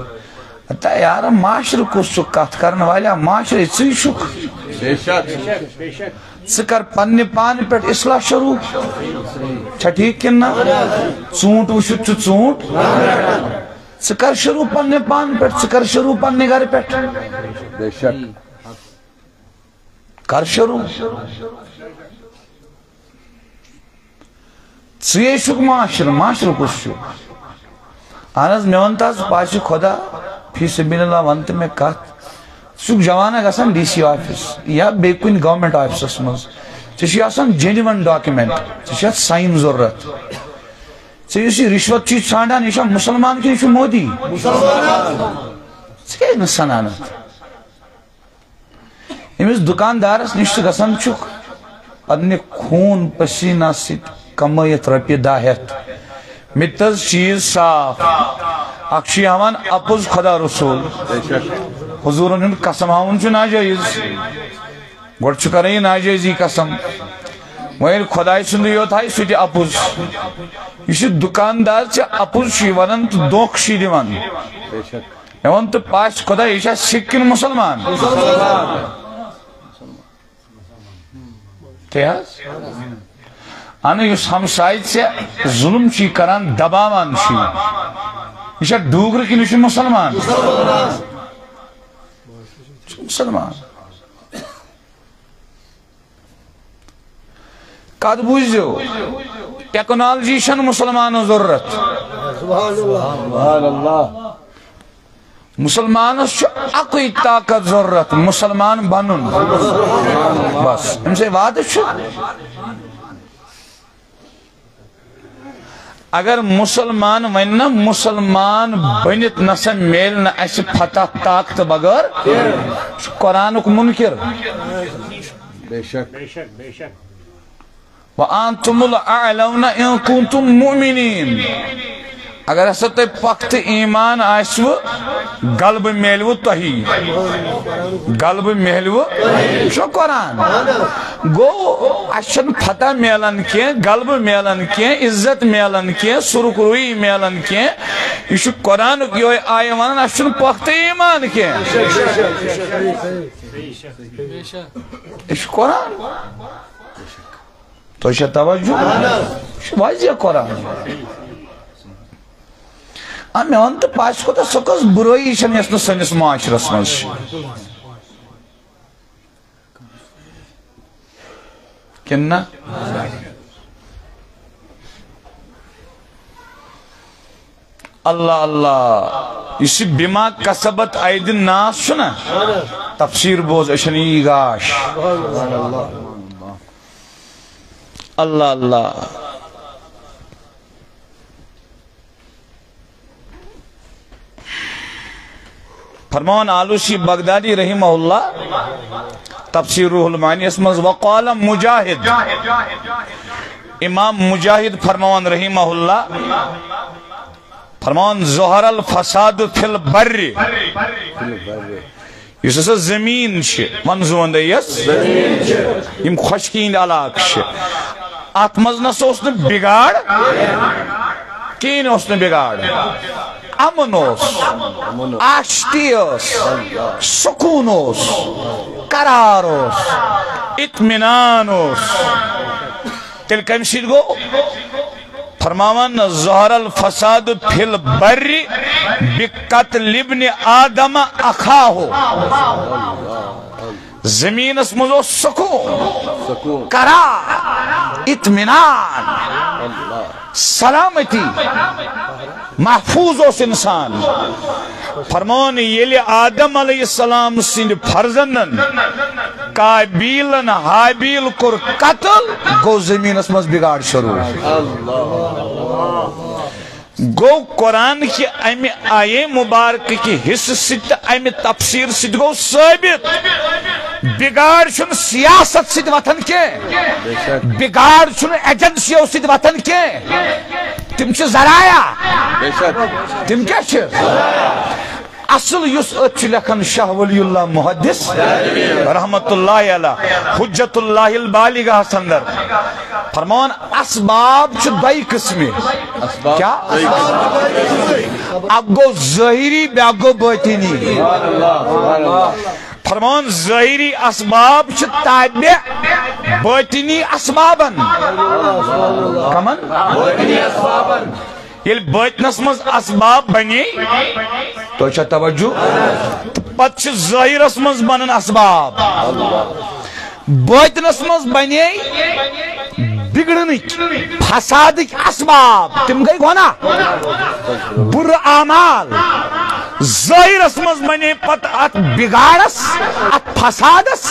اتا یار معاشر کو سو کت کرن والا، معاشر سی شک، بے شک۔ ژٕ کر پننہِ پانہٕ پٮ۪ٹھ اصلاح شروع. چھا ٹھیک کِنہٕ نہ ژوٗنٛٹھ وٕچھِتھ چھُ ژوٗنٛٹھ ژٕ کر شروع پننہِ پانہٕ پٮ۪ٹھ ژٕ کر شروع پٮ۪ٹھ بے شک. کر شروع. چھُکھ معاشرٕ معاشرٕ کُس حظ مےٚ ووٚن تہٕ حظ پاسہِ خۄدا فی سبیٖل اللہ وَن تہٕ مےٚ کَتھ ژٕ چھُکھ جوانا ڈی سی آفِس یا بیٚیہِ کُنہِ گورمنٹ آفِسس منٛز ژےٚ چھُے آسان جینوَن ڈاکیومینٹ ژےٚ چھِ اَتھ ساین ضروٗرت۔ ژےٚ یُس یہِ رِشوت چھُے ژھانڈان یہِ چھا مُسلمان کِنہٕ یہِ چھُ مودی۔ ژٕ کیازِ نہٕ سنان اَتھ أمِس دُکاندارس نِش ژٕ گژھان چھُکھ پننہِ خوٗن پسیٖنہ سۭتۍ کمٲیِتھ رۄپیہِ دہ ہٮ۪تھ مےٚ تہِ حظ چیٖز صاف۔ اکھ چھُ یہِ ہاوان اپُز خۄدا بے شک حضوٗرن ہُنٛد قسم ہاوُن چھُ ناجٲیز گۄڈٕ چھُ قسم. وۄنۍ ییٚلہِ خۄداے سُنٛدُے یوت ہاے سُہ تہِ اپُز یُس یہِ ونان تہٕ دھوکہٕ چھُے دِوان بے شک مےٚ ووٚن تہٕ پاسہِ خۄدا یہِ چھا سِکھ کِنہٕ مُسلمان کران دباوان چھُے یہِ چھا ڈوٗگرٕ کِنہٕ مُسلمان. کتھ بوٗزِو ٹیکنالوجی چھنہٕ مُسلمانن ضروٗرت؟ سبحان اللہ. مسلمانس چھُ اکُے طاقت ضروٗرت مُسلمان بنُن. بس أمۍ سٕے وادٕ چھُ اگر مسلمان ون نا مسلمان بنت نسا میل نہ اس فتح طاقت بغیر چھُ قرآنُک منکر۔ بے شک۔ وانتم الاعلون ان كنتم مؤمنین اگر ہسا تۄہہِ پختہٕ ایمان آسوٕ غلبہٕ میلوٕ تۄہی غلبہٕ میلوٕ یہِ چھُ قرآن گوٚو اَسہِ فتح میلان کینٛہہ غلبہٕ میلان کینٛہہ عزت میلان کینٛہہ سُرُک روٗیی میلان کینٛہہ یہِ چھُ قرآنُک یِہوے آیہِ ونان اَسہِ چھُنہٕ پختہٕ ایمان کینٛہہ یہِ چھُ قرآن۔ تۄہہِ توجہ واضح قرآن۔ ووٚن تہٕ پاسہِ کوتاہ سۄ کۄس بُرٲیی چھنہٕ یۄس نہٕ سٲنِس معاشرس کِنہٕ نہ اللہ اللہ یُس یہِ بِما کسبت عید ناس چھُنہ تفسیٖر بوز یی گاش اللہ اللہ فرمان آلوسی بغدادی رحمہ اللہ، تفسیر روح المانی اس وقال مجاہد. امام مجاہد فرمان رحمہ اللہ، فرمان ظہر الفساد فی البر. یس ہسا زمین چھ ون زون یس؟ یم خشکی ہند علاقہ ات مز نسا اس بگاڑ، کین اس بگاڑ. امن اوس آشتی اوس سکون اوس قرار اوس اطمینان اوس کم فرماون ظہر الفساد فی البر بقتل ابن آدم اخاہو زمینس مز اوس سکون سکون قرار اطمینان سلامتی محفوظ اوس انسان۔ فرمان ییٚلہِ آدم علیہ السلام سٕنٛدِ فرزندن، قابیلن، حابیل کوٚر قتل گوٚو زٔمیٖنس منٛز بِگاڑ شروع۔ گو قرآن کی امی آیے مبارک کی حصہ ست امی تفسیر ست گو ثابت۔ بگاڑ چھن سیاست ست وطن کے۔ بگاڑ چھن ایجنسیوں ست وطن کے۔ تم چھ شک۔ تم کیا چھ اصل یس ات لکھن شاہ ولی اللہ محدث رحمت اللہ علیہ حجت اللہ البالغہ اندر فرمان اسباب چھ دئی قسمی کیا. اب گو ظاہری بیا گو باطنی۔ فرمان ظاہری اسباب تابع باطنی اسبابن کمن؟ یل باطنس مز اسباب بنی۔ تو چھا توجہ۔ پت چھ ظاہرس مز بنن اسباب۔ باطنس مز بنے بگڑنک فسادک اسباب تم گئی گونا بر اعمال ظاہرس مز بنے پت ات بگاڑس ات فسادس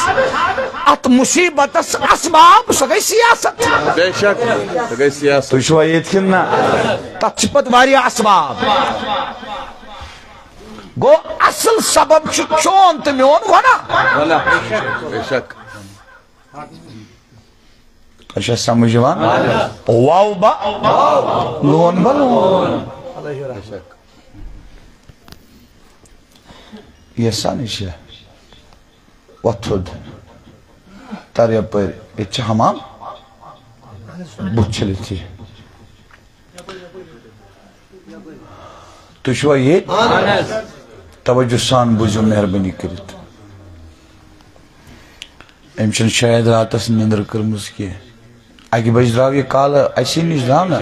ات مصیبتس اسباب سو گئی سیاست بے شک سو گئی سیاست تھی چھوا یت کن نا تت پت واریاہ اسباب گو اصل سبب چھ چون تہ میون ونا والا بے شک اچھا سمجھ یوان واو با لون با لون بے شک یہ سانی چھ وتھد تر یپر یہ حمام بت چھلتھی تھی چھوا یہ توجہ سان بوزیو مہربانی کرت ام چھن شاید راتس نندر کرمز کی اکہ بج درو یہ کال اسی نش درو نا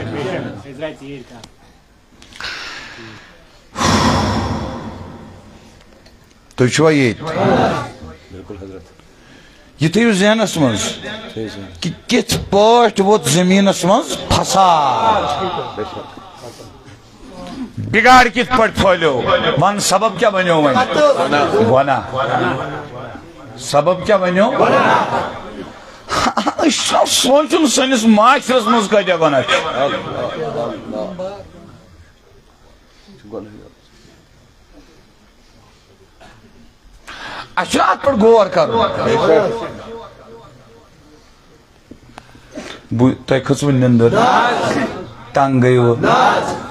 تھی چھوا حضرت یہ تھیو ذہنس صحیح کہ کت پاٹ ووت زمینس مز فساد بگاڑ کت پٹ پھولیو ون سبب کیا بنیو ون ونا سبب کیا بنیو سوچن سنس معاشرس مز کتیا ونا اچھا ات پر غور کرو بے شک تہ کھسو نندر تنگ گیو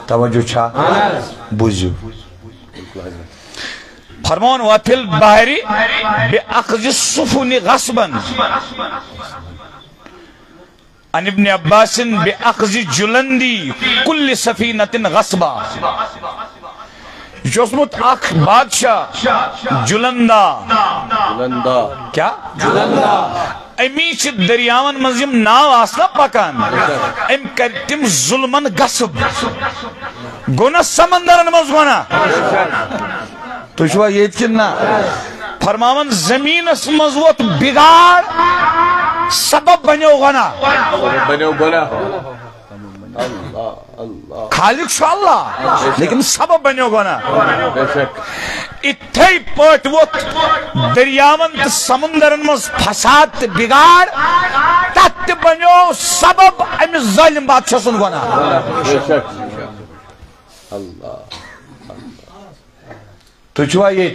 توجہ چھا بوزیو بالکل حضرت فرمان وفی البحری بی اخذ السفن غصبا عن ابن عباس بی اخذ جلندی کل سفینت غصبا اوسمُت اکھ بادشاہ جلندا بلندہ کیا؟ امی چھ دریاون منز یم ناو آسنا پکان ام کر تم ظلمن غصب۔ گونا سمندرن منز گونا تو چھوا یہ کن نا فرماون زمینس منز ووت بگاڑ۔ سبب بنیو اللہ اللہ. خالق چھو اللہ. لیکن سبب بنیو شک. اتھے پٹ ووت دریاون تو سمندرن مز فساد تو بگاڑ تت بنیو سبب امس ظالم بادشاہ سن شک. اللہ تو یہ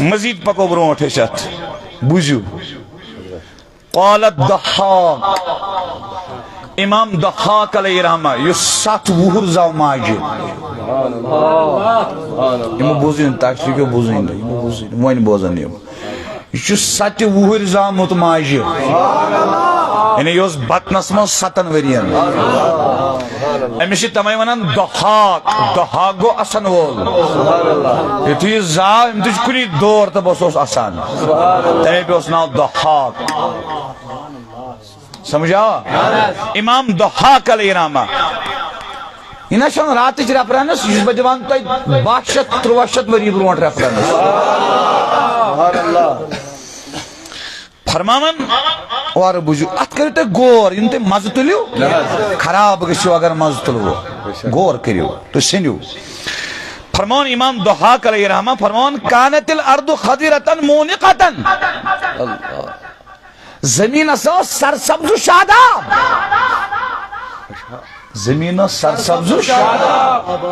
مزید پکو برونٹ ہے شت. بوزیو. قالت دحاق امام دحاق علیہ رحمہ یس سات وہر زاو ماجد یمو بوزین تاکسی کیو بوزین یمو بوزین وین بوزن یم یہ سات وہر زامت ماجد یعنی یہ اس بطنس من ستن ورین امس تمے ونان دحاق دحاق گو اسن وول۔ یتھے یہ زاو ام تہ کنی دور تہ بس اوس اسان تمے پہ اوس ناو دحاق۔ سمجھاوا امام دحاق علیہ رحمہ یہ نا چھن راتچ ریفرنس یہ بہ دِوان تۄہہِ باہ شیٚتھ ترٛواہ شیٚتھ ؤری برونٛٹھ ریفرنس فرماون. اور بوزیو ات کٔرِو تُہۍ غور یِم تُہۍ مزٕ تُلِو خراب گٔژھِو اگر مزٕ تُلوٕ غور کٔرِو تُہۍ سٔنِو فرمان امام دحاق علیہ رحمہ فرمان کانت الارض خضرتن مونقتن زمین سو سرسبز و شاداب۔ زمین سرسبز و شاداب۔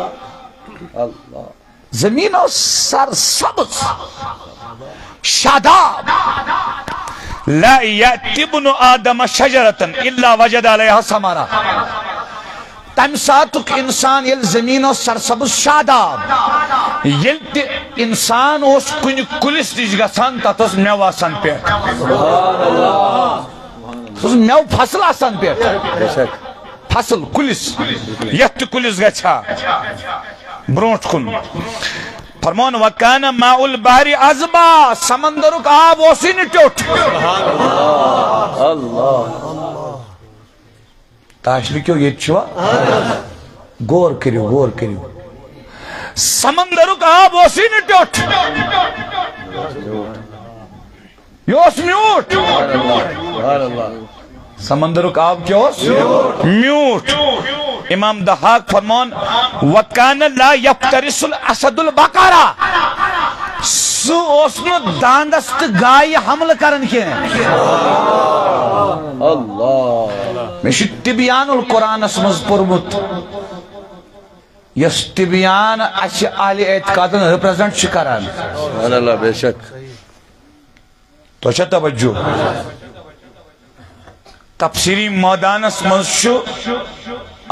اللہ زمین سرسبز، شاداب۔ لا یأتی ابن آدم شجرتن الا وجد علیہا سمارا تم ساتک انسان یل زمین و سرسبز شاداب۔ یل تی انسان اس کن کلس نش گسان تت اس میو آسان پیٹ۔ سہ میو فصل آسان پیٹ۔ فصل کلس۔ یت کلس گچھا۔ برونٹ کن۔ فرمان وکان ماء البحر ازبا سمندرک آب اوسی نٹوٹ اللہ تاش لکھو یہ چھوا؟ غور کریو غور کریو۔ سمندرک آب اوسی نٹوٹ یہ اوس میوٹ سبحان اللہ سمندرک آب کیا اوس میوٹ. امام دہاق فرمان وکان لا یفترس الاسد البقرہ. سو اوس نو داندست گائے حمل کرن کے۔ اللہ۔ میں چھ تبیان القرآن مز پورمت یس تبیان اس اہل اعتقادن ریپرزنٹ چھ کران سبحان اللہ بے شک۔ تو چھ توجہ۔ تفسیری میدانس مز چھ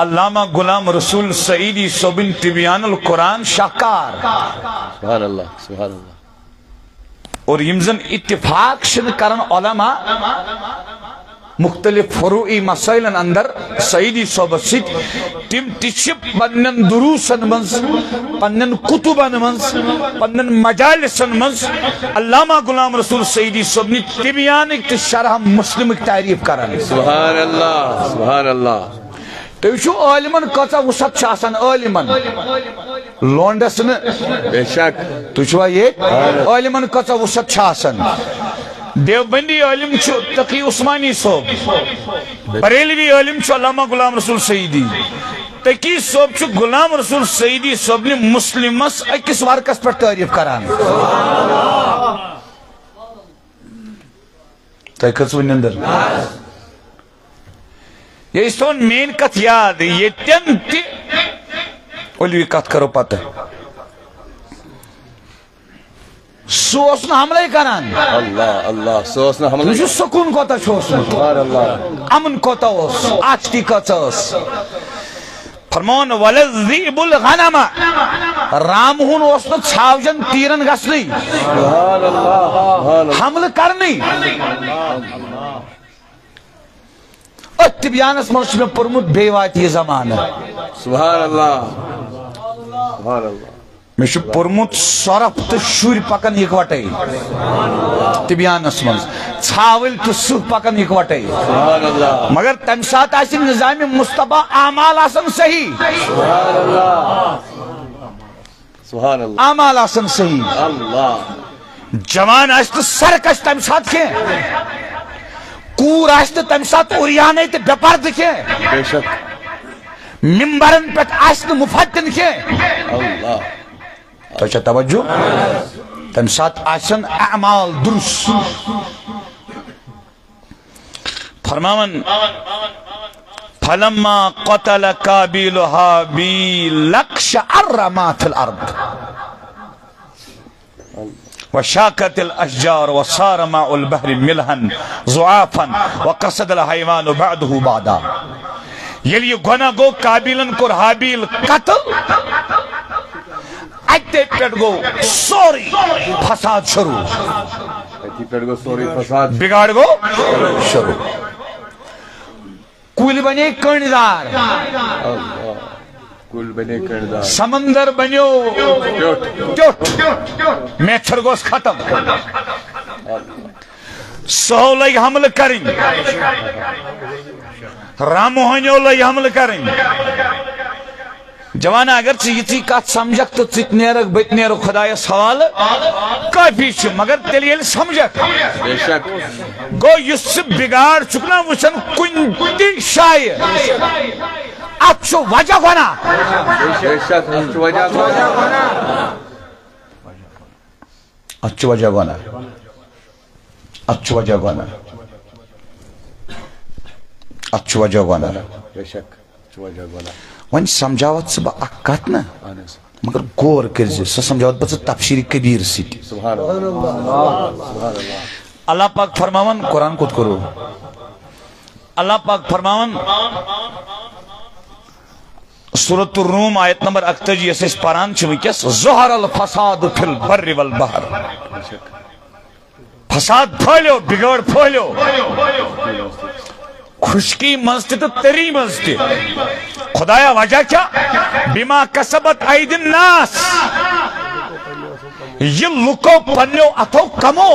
علامہ غلام رسول سعیدی صوبن تبیان القرآن شاہکار سبحان اللہ سبحان اللہ. اور یم زن اتفاق شن کرن علماء مختلف فروعی مسائلن اندر سعیدی صحبت سیت تم تچھ پنن دروسن منز پنن کتبن منز پنن مجالسن منز علامہ غلام رسول سعیدی صحبنی تبیانک تی شرح مسلمک تعریف کرن۔ سبحان اللہ سبحان اللہ تو وچھو عالمن کتا وسط چھ آسان عالمن۔ لونڈس نے بے شک۔ تو چھوا یہ؟ عالمن کتا وسط چھ آسان دیوبندی عالم چھو، تقی عثمانی صوب۔ بریلوی عالم چھو، علامہ غلام رسول سعیدی تقی صوب چھو، غلام رسول سعیدی صوب نے مسلمس اکس وارکس پر تعریف کران۔ تہ کھس ون اندر؟ یہ اس تون مین کت یاد یہ تن تی اولوی کت کرو پتہ۔ سو اس نہ حملے کران اللہ اللہ سوسنا حمل تجھو سکون کوتا چھوس سبحان اللہ۔ امن کوتا اس آچتی کوتا اس۔ فرمان ولذیب الغنم۔ رام ہون اس نو چھاوجن تیرن گسنی سبحان اللہ سبحان اللہ۔ حمل کرنی۔ اتبیانس مرش میں پرمت بے وات یہ زمانہ۔ سبحان اللہ۔ سبحان اللہ۔ میں چھو پرمت سرف تو شور پکن اکوٹے تبیانس منز ژھاول تو سہ پکن اکوٹے مگر تم سات نظام مصطفیٰ اعمال آسن صحیح اعمال آسن صحیح جوان آس تو سرکش تم سات کے کور آس تو تم سات اوریانے تے بپرد کے بے شک ممبرن پہ آس تو مفتن کے اللہ توجه توجه تم سات آسن أعمال درس فرمان فلما قتل كابيل هابيل لقش ما في الأرض وشاكت الأشجار وصار ماء البحر ملها زعافا وقصد الحيوان بعده بعدا يلي غنا قو كابيلن هابيل قتل اتے پیٹ گو سوری فساد شروع اتی پیٹ گو سوری فساد بگاڑ گو شروع کل بنے کنڈدار اللہ کل بنے کردار سمندر بنیو ٹوٹ میچھر گوس ختم سہو لگ حمل کریں رامو ہنیو لگ حمل کریں جوانا اگر سمجھکھ تہٕ ژٕ تہِ نیرکھ بہٕ تہِ نیرو خدایس حوالہٕ کٲفی چھُ مگر سمجھکھ بے شک۔ گو یُس بگاڑ چھُکھ نا وٕچھان کُنہِ تہِ جایہِ اتھ اتھ وجہ گنا بے شک چھ وجہ گناہ اتھ وجہ گنا اتھ وجہ گنا اتھ وجہ گنا بے شک چھ وجہ گناہ ون سمجھاوت سہ بہ اک کت نا مگر غور کرز سہ سمجھاوت بہ ژٕ تفسیر کبیر سۭتۍ اللہ پاک فرماون، قرآن کت کرو؟ اللہ پاک فرماون سورت الروم، آیت نمبر اکتجی، اس اس پران چھ ونکس ظہر الفساد فی البر والبحر۔ فساد پھلیو بگڑ پھلیو خشکی مز تہ تہ تری مز تہ خدایا وجہ کیا؟ بما کسبت عید الناس۔ یہ لکو پنیو اتھو کمو۔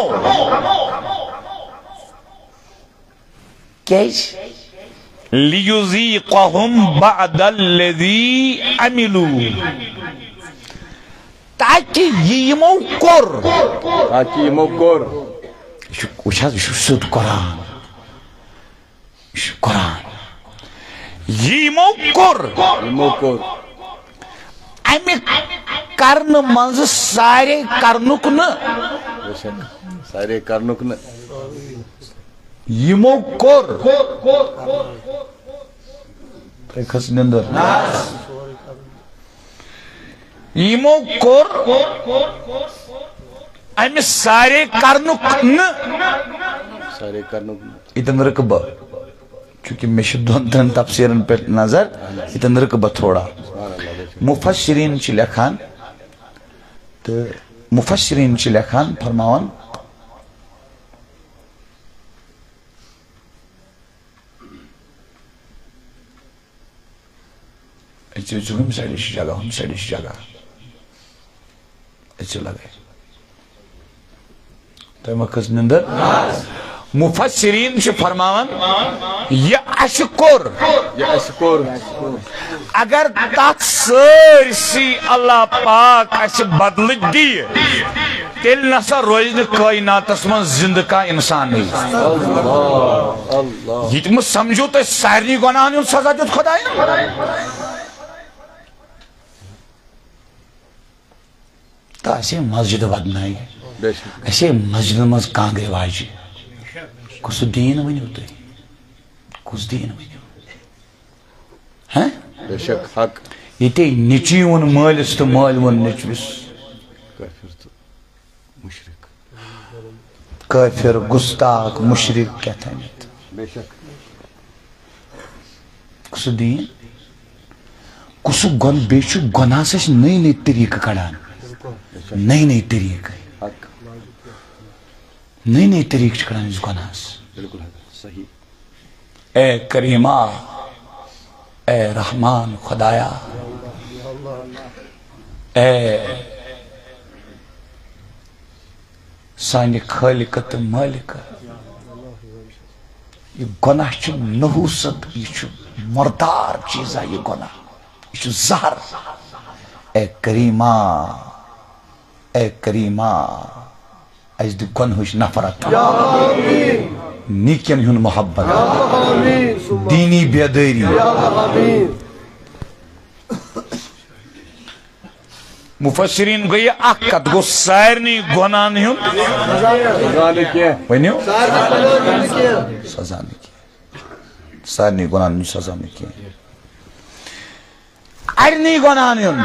کیش؟ لیوزیقہم بعد الذی عملو۔ تاکہ یہ یمو کور تاکہ یمو کور وچھ حظ یہ چھُ سیوٚد قرآن قرآن یہ یمو کوٚر یمو کور امہِ کرنہٕ منٛزٕ سارے کرنُک نہٕ سارے کرنک نہ یمو کوٚر کھٔژ نِندٕر یمو کوٚر امہِ سارے کرنُک نہٕ سارے کرنک نہ ییٚتٮ۪ن رٕکہٕ بہٕ چوٗنٛکہِ مےٚ چھِ دۄن ترٛٮ۪ن تفسیٖرن نظر ییٚتٮ۪ن رٕکہٕ بہٕ تھوڑا۔ مفسرین چھ لکھان تو مفسرین چھ لکھان، فرماون اچھا ہم سائڈش جگہ، ہم سائڈش جگہ۔ اچھا لگے۔ تو مکس نندر؟ مفسرین چھ فرماون یہ اشکر۔ اس اگر تات سرسی اللہ پاک اس بدل دی تیل نسا روز نہ کائناتس من زندہ کا انسان نہیں یہ تم سمجھو تو سارنی گناہن ہن سزا دیت خدا تو اسے مسجد ودنائی شک۔ اسے مسجد مز کانگرے واجی؟ کس دین ونیو تھی کس دین ونیو ہاں بے شک حق یہ نچی ون مالس تو مال ون نچوس کافر تو مشرک کافر گستاخ مشرق کیا تھا بے شک کس دین کس گن بیچ گناہ سے نئی نئی طریقہ کڑان نئی نئی طریقہ نئی نئی طریقہ کڑان اس گناہ سے بالکل صحیح۔ اے کریمہ اے رحمان خدایا۔ اے سانہِ خالق تہٕ مالک۔ یہ گناہ چھُ نحوست یہ چھُ مردار چیزا یہ گناہ۔ یہ چھُ زہر۔ اے کریمہ اے کریمہ۔ اَسہِ دِ گۄنہٕچ نفرت نیکین ہُنٛد محبت۔ دینی بیدٲری مفسرین گئی اکھ کت گو سارنی خدا کیا؟ ؤنِو سزا نہٕ کینٛہہ سارنی ہُنٛد سزا نہٕ کینٛہہ اڑنی گۄنہن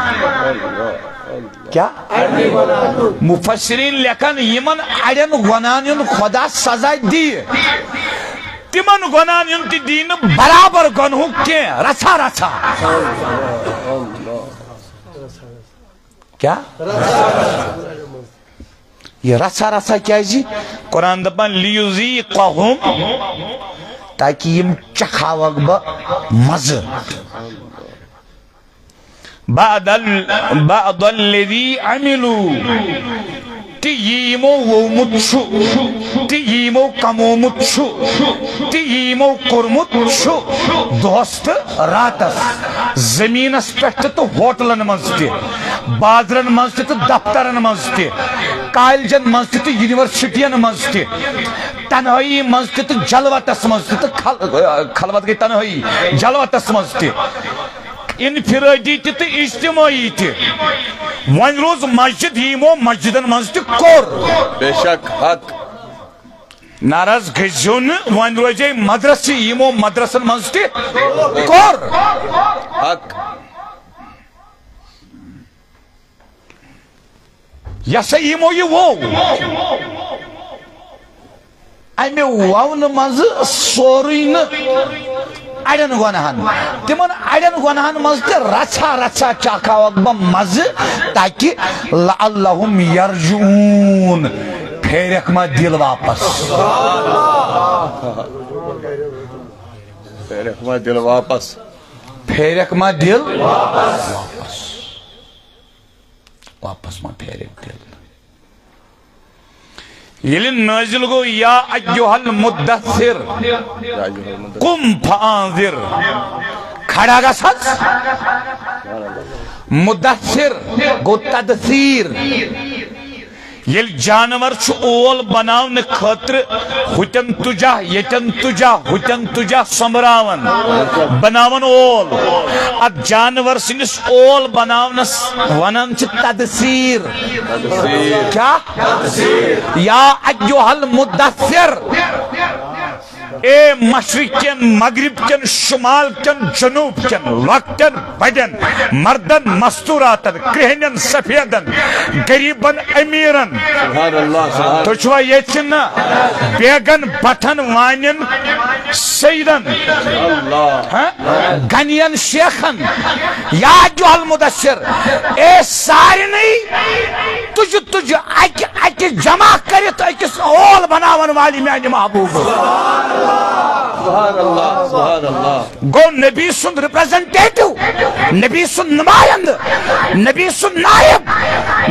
کیا مفسرین لیکھان یمن اڑین گۄنہن ہُنٛد خدا سزا دی تمن گۄنہن ہُنٛد تہِ دی نہٕ برابر گۄنہُک کینٛہہ رژھا رژھا کیا یہ رژھا رژھا کیازِ قرآن دپان لیوزی قہم تاکہ یم چکھاوک بہ مزٕ بعد ال بعد الذي عملوا تہِ یہِ یِمو وومُت چھُ تہِ یہِ یِمو کمومُت چھُ تہِ یہِ یِمو کوٚرمُت چھُ دۄہس تہٕ راتس زٔمیٖنس پٮ۪ٹھ تہِ تہٕ ہوٹلن منٛز تہِ بازرن منٛز تہِ تہٕ دفترن منٛز تہِ کالجن منٛز تہِ تہٕ یونیورسٹین منٛز تہِ تنہٲیی منٛز تہِ تہٕ جلوتس منٛز تہِ تہٕ خل- خلوت گٔے تنہٲیی جلوتس منٛز تہِ انفرادی تہ تو اجتماعی تہ ون روز مسجد یمو مسجدن مز تہ کور بے شک حق ناراض گھزو ون روزے مدرسہ یمو مدرسن مز تہ کور حق یہ سا یمو یہ وو امہ وون مز سوری ن اڑین گنہن تمن اڑین گنہن مز تہ رچھا رچھا چاکھاوک بہ مز تاکہ لعلہم یرجعون پھیرک ما دل واپس تیرے ہمارا دل واپس پھیرک ما دل واپس واپس ما پھیرک یلی یل نازل گو یا ایوہ المدثر. قم فانذر کھڑا گا سچ؟ مدثر. گو تدثیر. یل جانور چھو اول بناون خطر ہوتن تجا، یتن تجا ہوتن تجا سمراون۔ بناون اول۔ ات جانور سنس اول بناونس ونن چھ تدسیر کیا؟ یا اجوہ المدثر۔ اے مشرق کن مغرب کن شمال کن جنوب کن لکٹن بڑن مردن مستوراتن کرہنن سفیدن غریبن امیرن۔ تو چھوا یہ چننا بیگن بٹن وانین سیدن۔ ہاں؟ گنین شیخن۔ یا جو المدثر اے ساری نہیں تجھ تجھ اکی اکی جمع کرت اکس اول بناون والی میانی محبوب۔ سبحان اللہ سبحان اللہ گو نبی سن ریپریزنٹیٹو نبی سن نمائند نبی سن نائب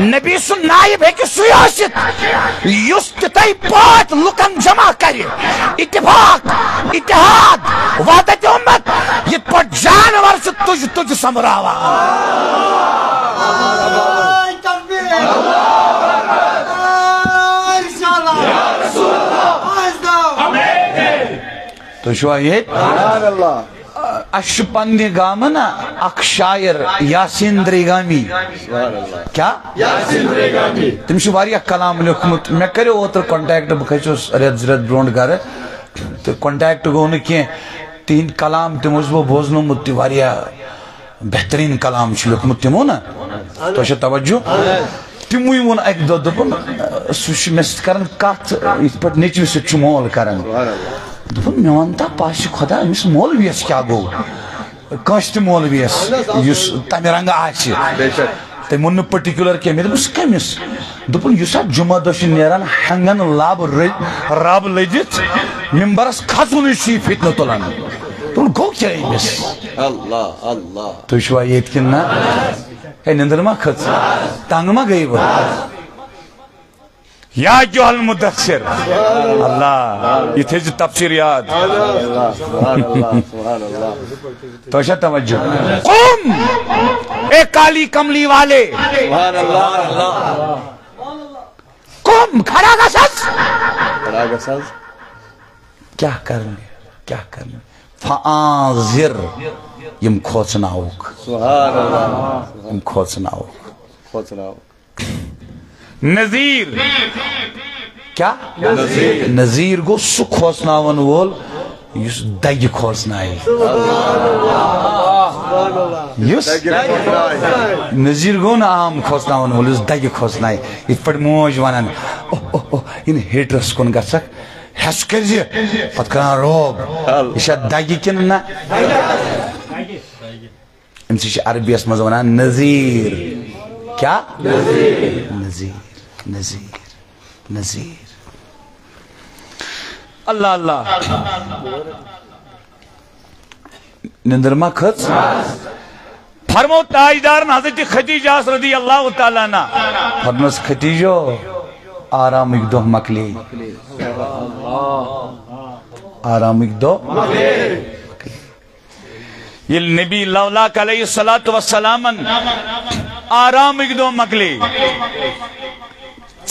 نبی سن نائب ہے کہ سیاست یس تتائی پات لکن جمع کری اتفاق اتحاد وحدت امت یہ پر جانور سے تجھ تجھ سمراوا تو شو یہ سبحان اللہ اش پنہ گام نا اخ شاعر یاسین دریگامی کیا تم چھ واریاہ کلام لیکھمت مے کریو اوتر کنٹیکٹ بہ کھچوس رٮ۪تھ رٮ۪تھ برونٛٹھ گرٕ تہٕ کنٹیکٹ گوٚو نہٕ کینٛہہ تِہنٛدۍ کلام تِم اوسُس بہٕ بوزنومُت تہِ واریاہ بہتریٖن کلام چھُ تِمو نا۔ تۄہہِ چھو توجہ۔ تِموٕے ووٚن اکہِ دۄہ دوٚپُن سُہ چھُ مےٚ سۭتۍ کران کتھ یِتھ پٲٹھۍ نیٚچوِ سۭتۍ چھُ مول کران دوٚپُن مےٚ وَن تا پاسہِ خۄدا أمِس مولوِیَس کیٛاہ گوٚو کٲنٛسہِ تہِ مولوِیَس یُس تَمہِ رنٛگہٕ آسہِ بے شک تٔمۍ ووٚن نہٕ پٔٹِکیوٗلر کینٛہہ مےٚ دوٚپُس کٔمِس دوٚپُن یُس اَتھ جُمعہ دۄہ چھُ نیران ہنٛگن لب رٔلۍ رب لٔدِتھ ممبرس کھسوُنٕے چھُ یہِ فِتنہٕ تُلان دوٚپُن گوٚو کیٛاہ أمِس اللہ اللہ تُہۍ چھُوا ییٚتہِ کِنہٕ نہ ہے نِندٕر ما کھٔژ تنٛگ ما گٔے بہٕ یا جو المدثر. اللہ یہ تھے تفسیر یاد. تو اچھا توجہ. قم! اے کالی کملی والے. قم! کھڑا گا سچ بڑا گساز کیا کرنے کیا کرنے فانذر یم کھوچناوک سبحان اللہ. یم کھوچناوک خود سناؤ نذیر۔ کیا؟ نذیر۔ گو سو کھوچناون وول یس دگہ کھوچنائے یس نذیر گو نا عام کھوچناون وول یس دگہ کھوچنائے یت پٹ موج ونان ان ہیٹرس کن گژھک ہس کرزِ۔ پت کران روب۔ یہ چھا دگہ کن نہ؟ ام سے عربیس مز ونان نذیر۔ کیا؟ نذیر۔ نذیر نذیر۔ اللہ اللہ۔ نندر ما کھت؟ فرمو تاجدار حضرت خدیجہ رضی اللہ تعالیٰ نا فرمس خدیجو آرام ایک دو مکلی۔ آرام ایک دو یہ نبی لولا علیہ والسلام آرام ایک دو مکلی۔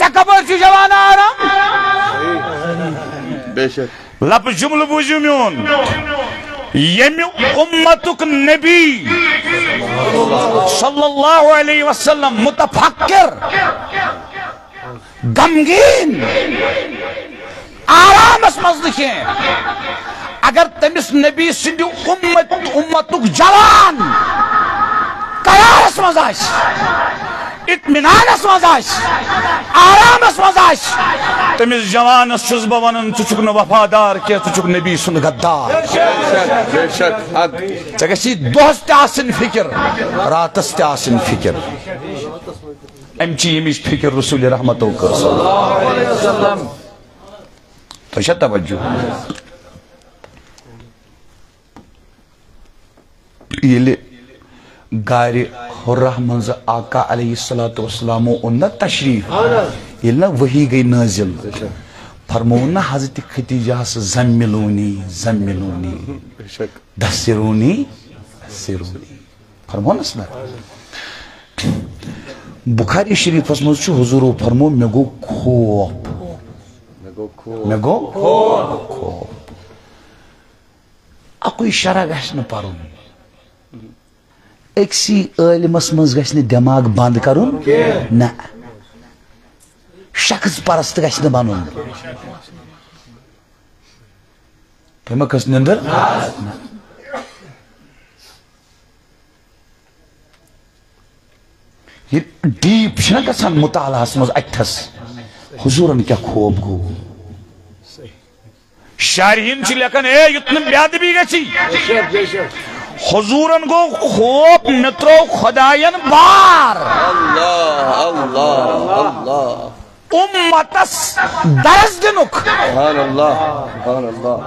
چکبر چھ جوان آرام بے شک۔ لب جمل بوزیو میون۔ یمی امتک نبی۔ صلی اللہ علیہ وسلم متفکر۔ غمگین۔ آرامس مز لکھیں اگر تمس نبی سند امت امتک جوان۔ قرارس مز آس اطمینانس مز آرامس مز تمس جوانس چھس بہ ونان ژٕ چھُکھ نہٕ وفادار کینٛہہ ژٕ چھُکھ نبی سُنٛد غدار۔ بے شک حق ژےٚ گژھی دۄہس تہِ آسٕنۍ راتس تہِ آسٕنۍ فِکر۔ امہِ چی ییٚمِچ فِکر رسول رحمتو کٔر۔ تۄہہِ چھا توجہ۔ ییٚلہِ گارِ حُرہ منٛزٕ آقا علیہ الصلوۃ والسلامو اوٚن نہ تشریٖف ییٚلہِ نہ ؤحی گٔے نٲزِل فرمووُن نہ حضرت ختیجہس زملونی زملونی شک. دسرونی دسرونی فرمونس نا بخاری شریفس مز چھُ حضورو فرمو مےٚ گوٚو خوف مےٚ گوٚو خوف مےٚ گوٚو خوف اکُے شرح گژھِ نہٕ پرُن أکسی عٲلمس منٛز گژھِ نہٕ دٮ۪ماغ بنٛد کرُن نہ شخص پرست گژھِ نہٕ بنُن تۄہہِ ما کھٔژ نِندٕر نہ یہ ڈیپ چھنا گژھان مطالعہس منٛز اتھس حضورن کیا خوب گوٚو شارحین چھ لیکن اے یتن بیادبی گژھی حضورن گو خوب مےٚ ترٛوو خۄداین بار. اللہ اللہ اللہ۔ امتس درس دنک. سبحان اللہ سبحان اللہ۔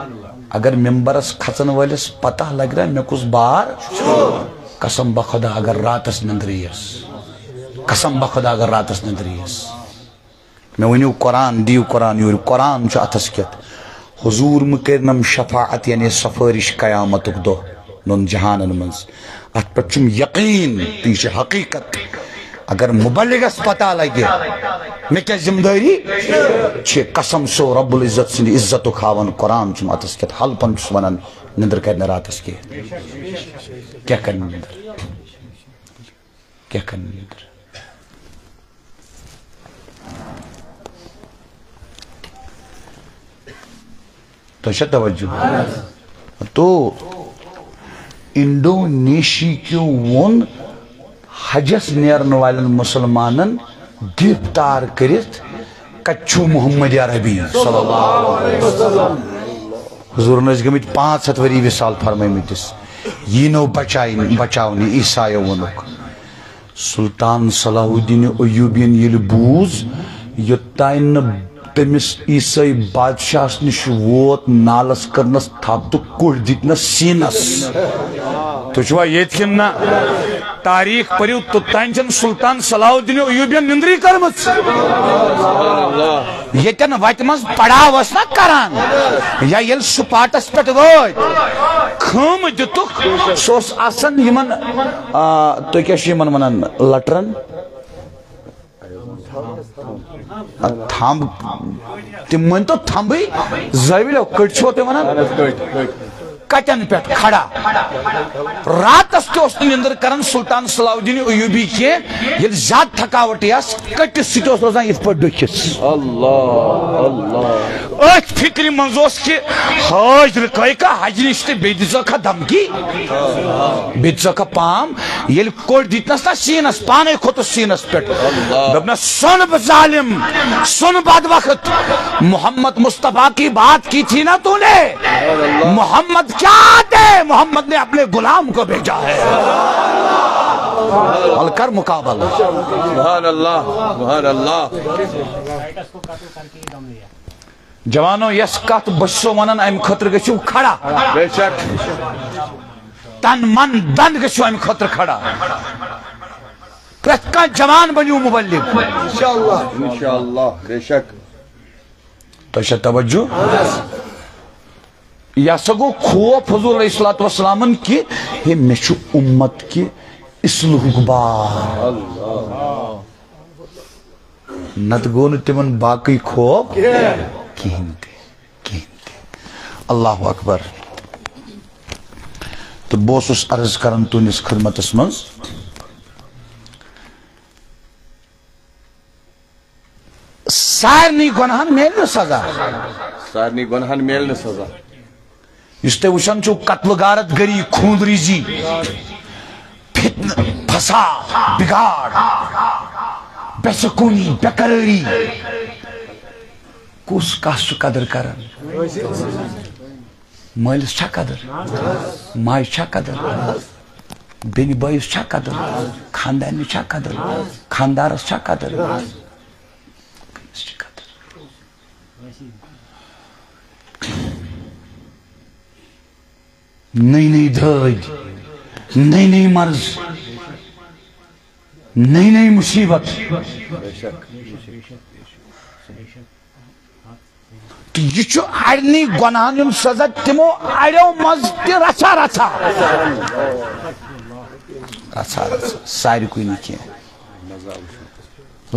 اگر ممبرس کھژن وٲلِس پتہ لگہِ نا مےٚ کُس بار قسم بخدا اگر راتس نندر یِیس قسم بخدا اگر راتس نندر یِیس مےٚ ؤنِو قرآن دِیِو قرآن یورٕ قرآن چھُ اتھس کٮ۪تھ حضوٗر مہٕ کٔرنم شفاعت یعنی سفٲرش قیامتُک دۄہ نۄن جہانن منٛز۔ اتھ پٮ۪ٹھ چھُم یقیٖن تہٕ یہِ اگر مبلغس پتہ لگہِ مےٚ کیٛاہ ذمہٕ دٲری چھِ قسم سو رب العزت سٕنٛدِ عزتُک ہاوان قرآن چھُم اتھس کٮ۪تھ حلپن چھُس ونان نندر کرِ نہٕ راتس کینٛہہ کیٛاہ کرِ نندر؟ کیٛاہ کرِ نندر؟ تۄہہِ چھا توجہ۔ تو انڈونیشی کیو وون حجس نیرن والن مسلمانن گرفتار کرت کچھو محمد عربی صلی اللہ علیہ وسلم حضورن ٲسۍ گٔمٕتۍ پانٛژھ ہتھ ؤری وصال فرمٲمٕتِس یی نو بچاین بچاونہِ عیسایو ووٚنُکھ سلطان صلاح الدین ایوبین ییٚلہِ بوٗز یوٚتانۍ تٔمِس عیسٲے بادشاہس نِش ووت نالس کٔرنس تھپھ تہٕ کوٚڑ دِتنس سیٖنس۔ تُہۍ چھُوا ییٚتہِ کِنہٕ نہ تاریخ پٔرِو توٚتانۍ چھنہٕ سلطان صلاح الدین ایوبین نندری کٔرمٕژ ییٚتٮ۪ن وتہِ منٛز پڑاو ٲسۍ نا کران۔ یا ییٚلہِ سپاٹس پٮ۪ٹھ وٲتۍ خٲمہٕ دِتُکھ سُہ اوس آسان یِمن آ، تُہۍ کیٛاہ چھِ یِمن ونان لٹرن تھمب تِم مٲنۍتو تھمبٕے زٲوِلیو کٔٹۍ چھِوا تُہۍ کتٮ۪ن پٮ۪ٹھ کھڑا۔ راتس نہٕ نِندٕر کران سلطان صلاح الدین ایوبی کینٛہہ ییٚلہِ زیادٕ تھکاوٹ یس کٔٹِس سۭتۍ اوس روزان یِتھ پٲٹھۍ ڈُکھِس اللہ اللہ۔ أتھۍ فِکرِ منٛز اوس کہِ حٲج رُکٲے کا حج نِش تہٕ بیٚیہِ دِژٲکھا دھمکی۔ بیٚیہِ دِژٲکھا پام۔ ییٚلہِ کوٚڑ دِتنس نا سیٖنس پانے کھوٚتُس سیٖنس پٮ۪ٹھ۔ دوٚپنس سُن ظالم سُن بد وقت محمد مصطفیٰ کی بات کی تھی نا تو نے محمد کیا دے محمد نے اپنے غلام کو بھیجا ہے۔ کر مقابل۔ سبحان اللہ سبحان اللہ۔ جوانو یس کت بسو ونان امہ خاطر گژھو کھڑا۔ بے شک۔ تن من دند گژھو امہ خاطر کھڑا۔ پرٛٮ۪تھ کانٛہہ جوان بنیو مبلغ۔ انشاءاللہ بے شک۔ تۄہہِ چھا توجہ۔ یا سا گو خوف حضور علیہ السلام والسلام کہ ہے میں چھو امت کی اسلح بار نت گو تمن باقی خوف؟ کہین دے اللہ اکبر۔ تو بوس اس عرض کرن تو اس خدمت اس منز۔ سارنی گنہن میل سزا۔ سارنی گنہن میل سزا۔ اس تے وشن چھو قتل غارت گری خوندریزی جی۔ فتن فساد بگاڑ۔ بے سکونی بے قراری کس کس چھ قدر کرن؟ مالس چھا قدر؟ ماج چھا قدر؟ بین بٲیس چھا قدر؟ خاندانس چھا قدر؟ خاندارس چھا قدر؟ قدر۔ نئی نئی دھٲدۍ نئی نئی مرض، نئی نئی مصیبت۔ بے شک تہٕ اڑنی گۄنہن ہُنٛد سزا تِمو اڑیو منٛز تہِ رژھا رژھا رژھا رژھا ساروی کُے نہٕ کینٛہہ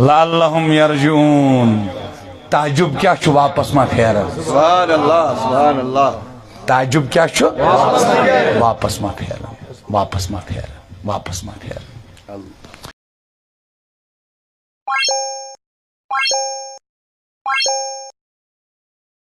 لعلہم یرجعون۔ تعجب کیٛاہ چھُ واپس ما پھیران سبحان اللہ سبحان اللہ۔ تعجب کیا چھو واپس ما پھیران واپس ما پھیران واپس ما پھیران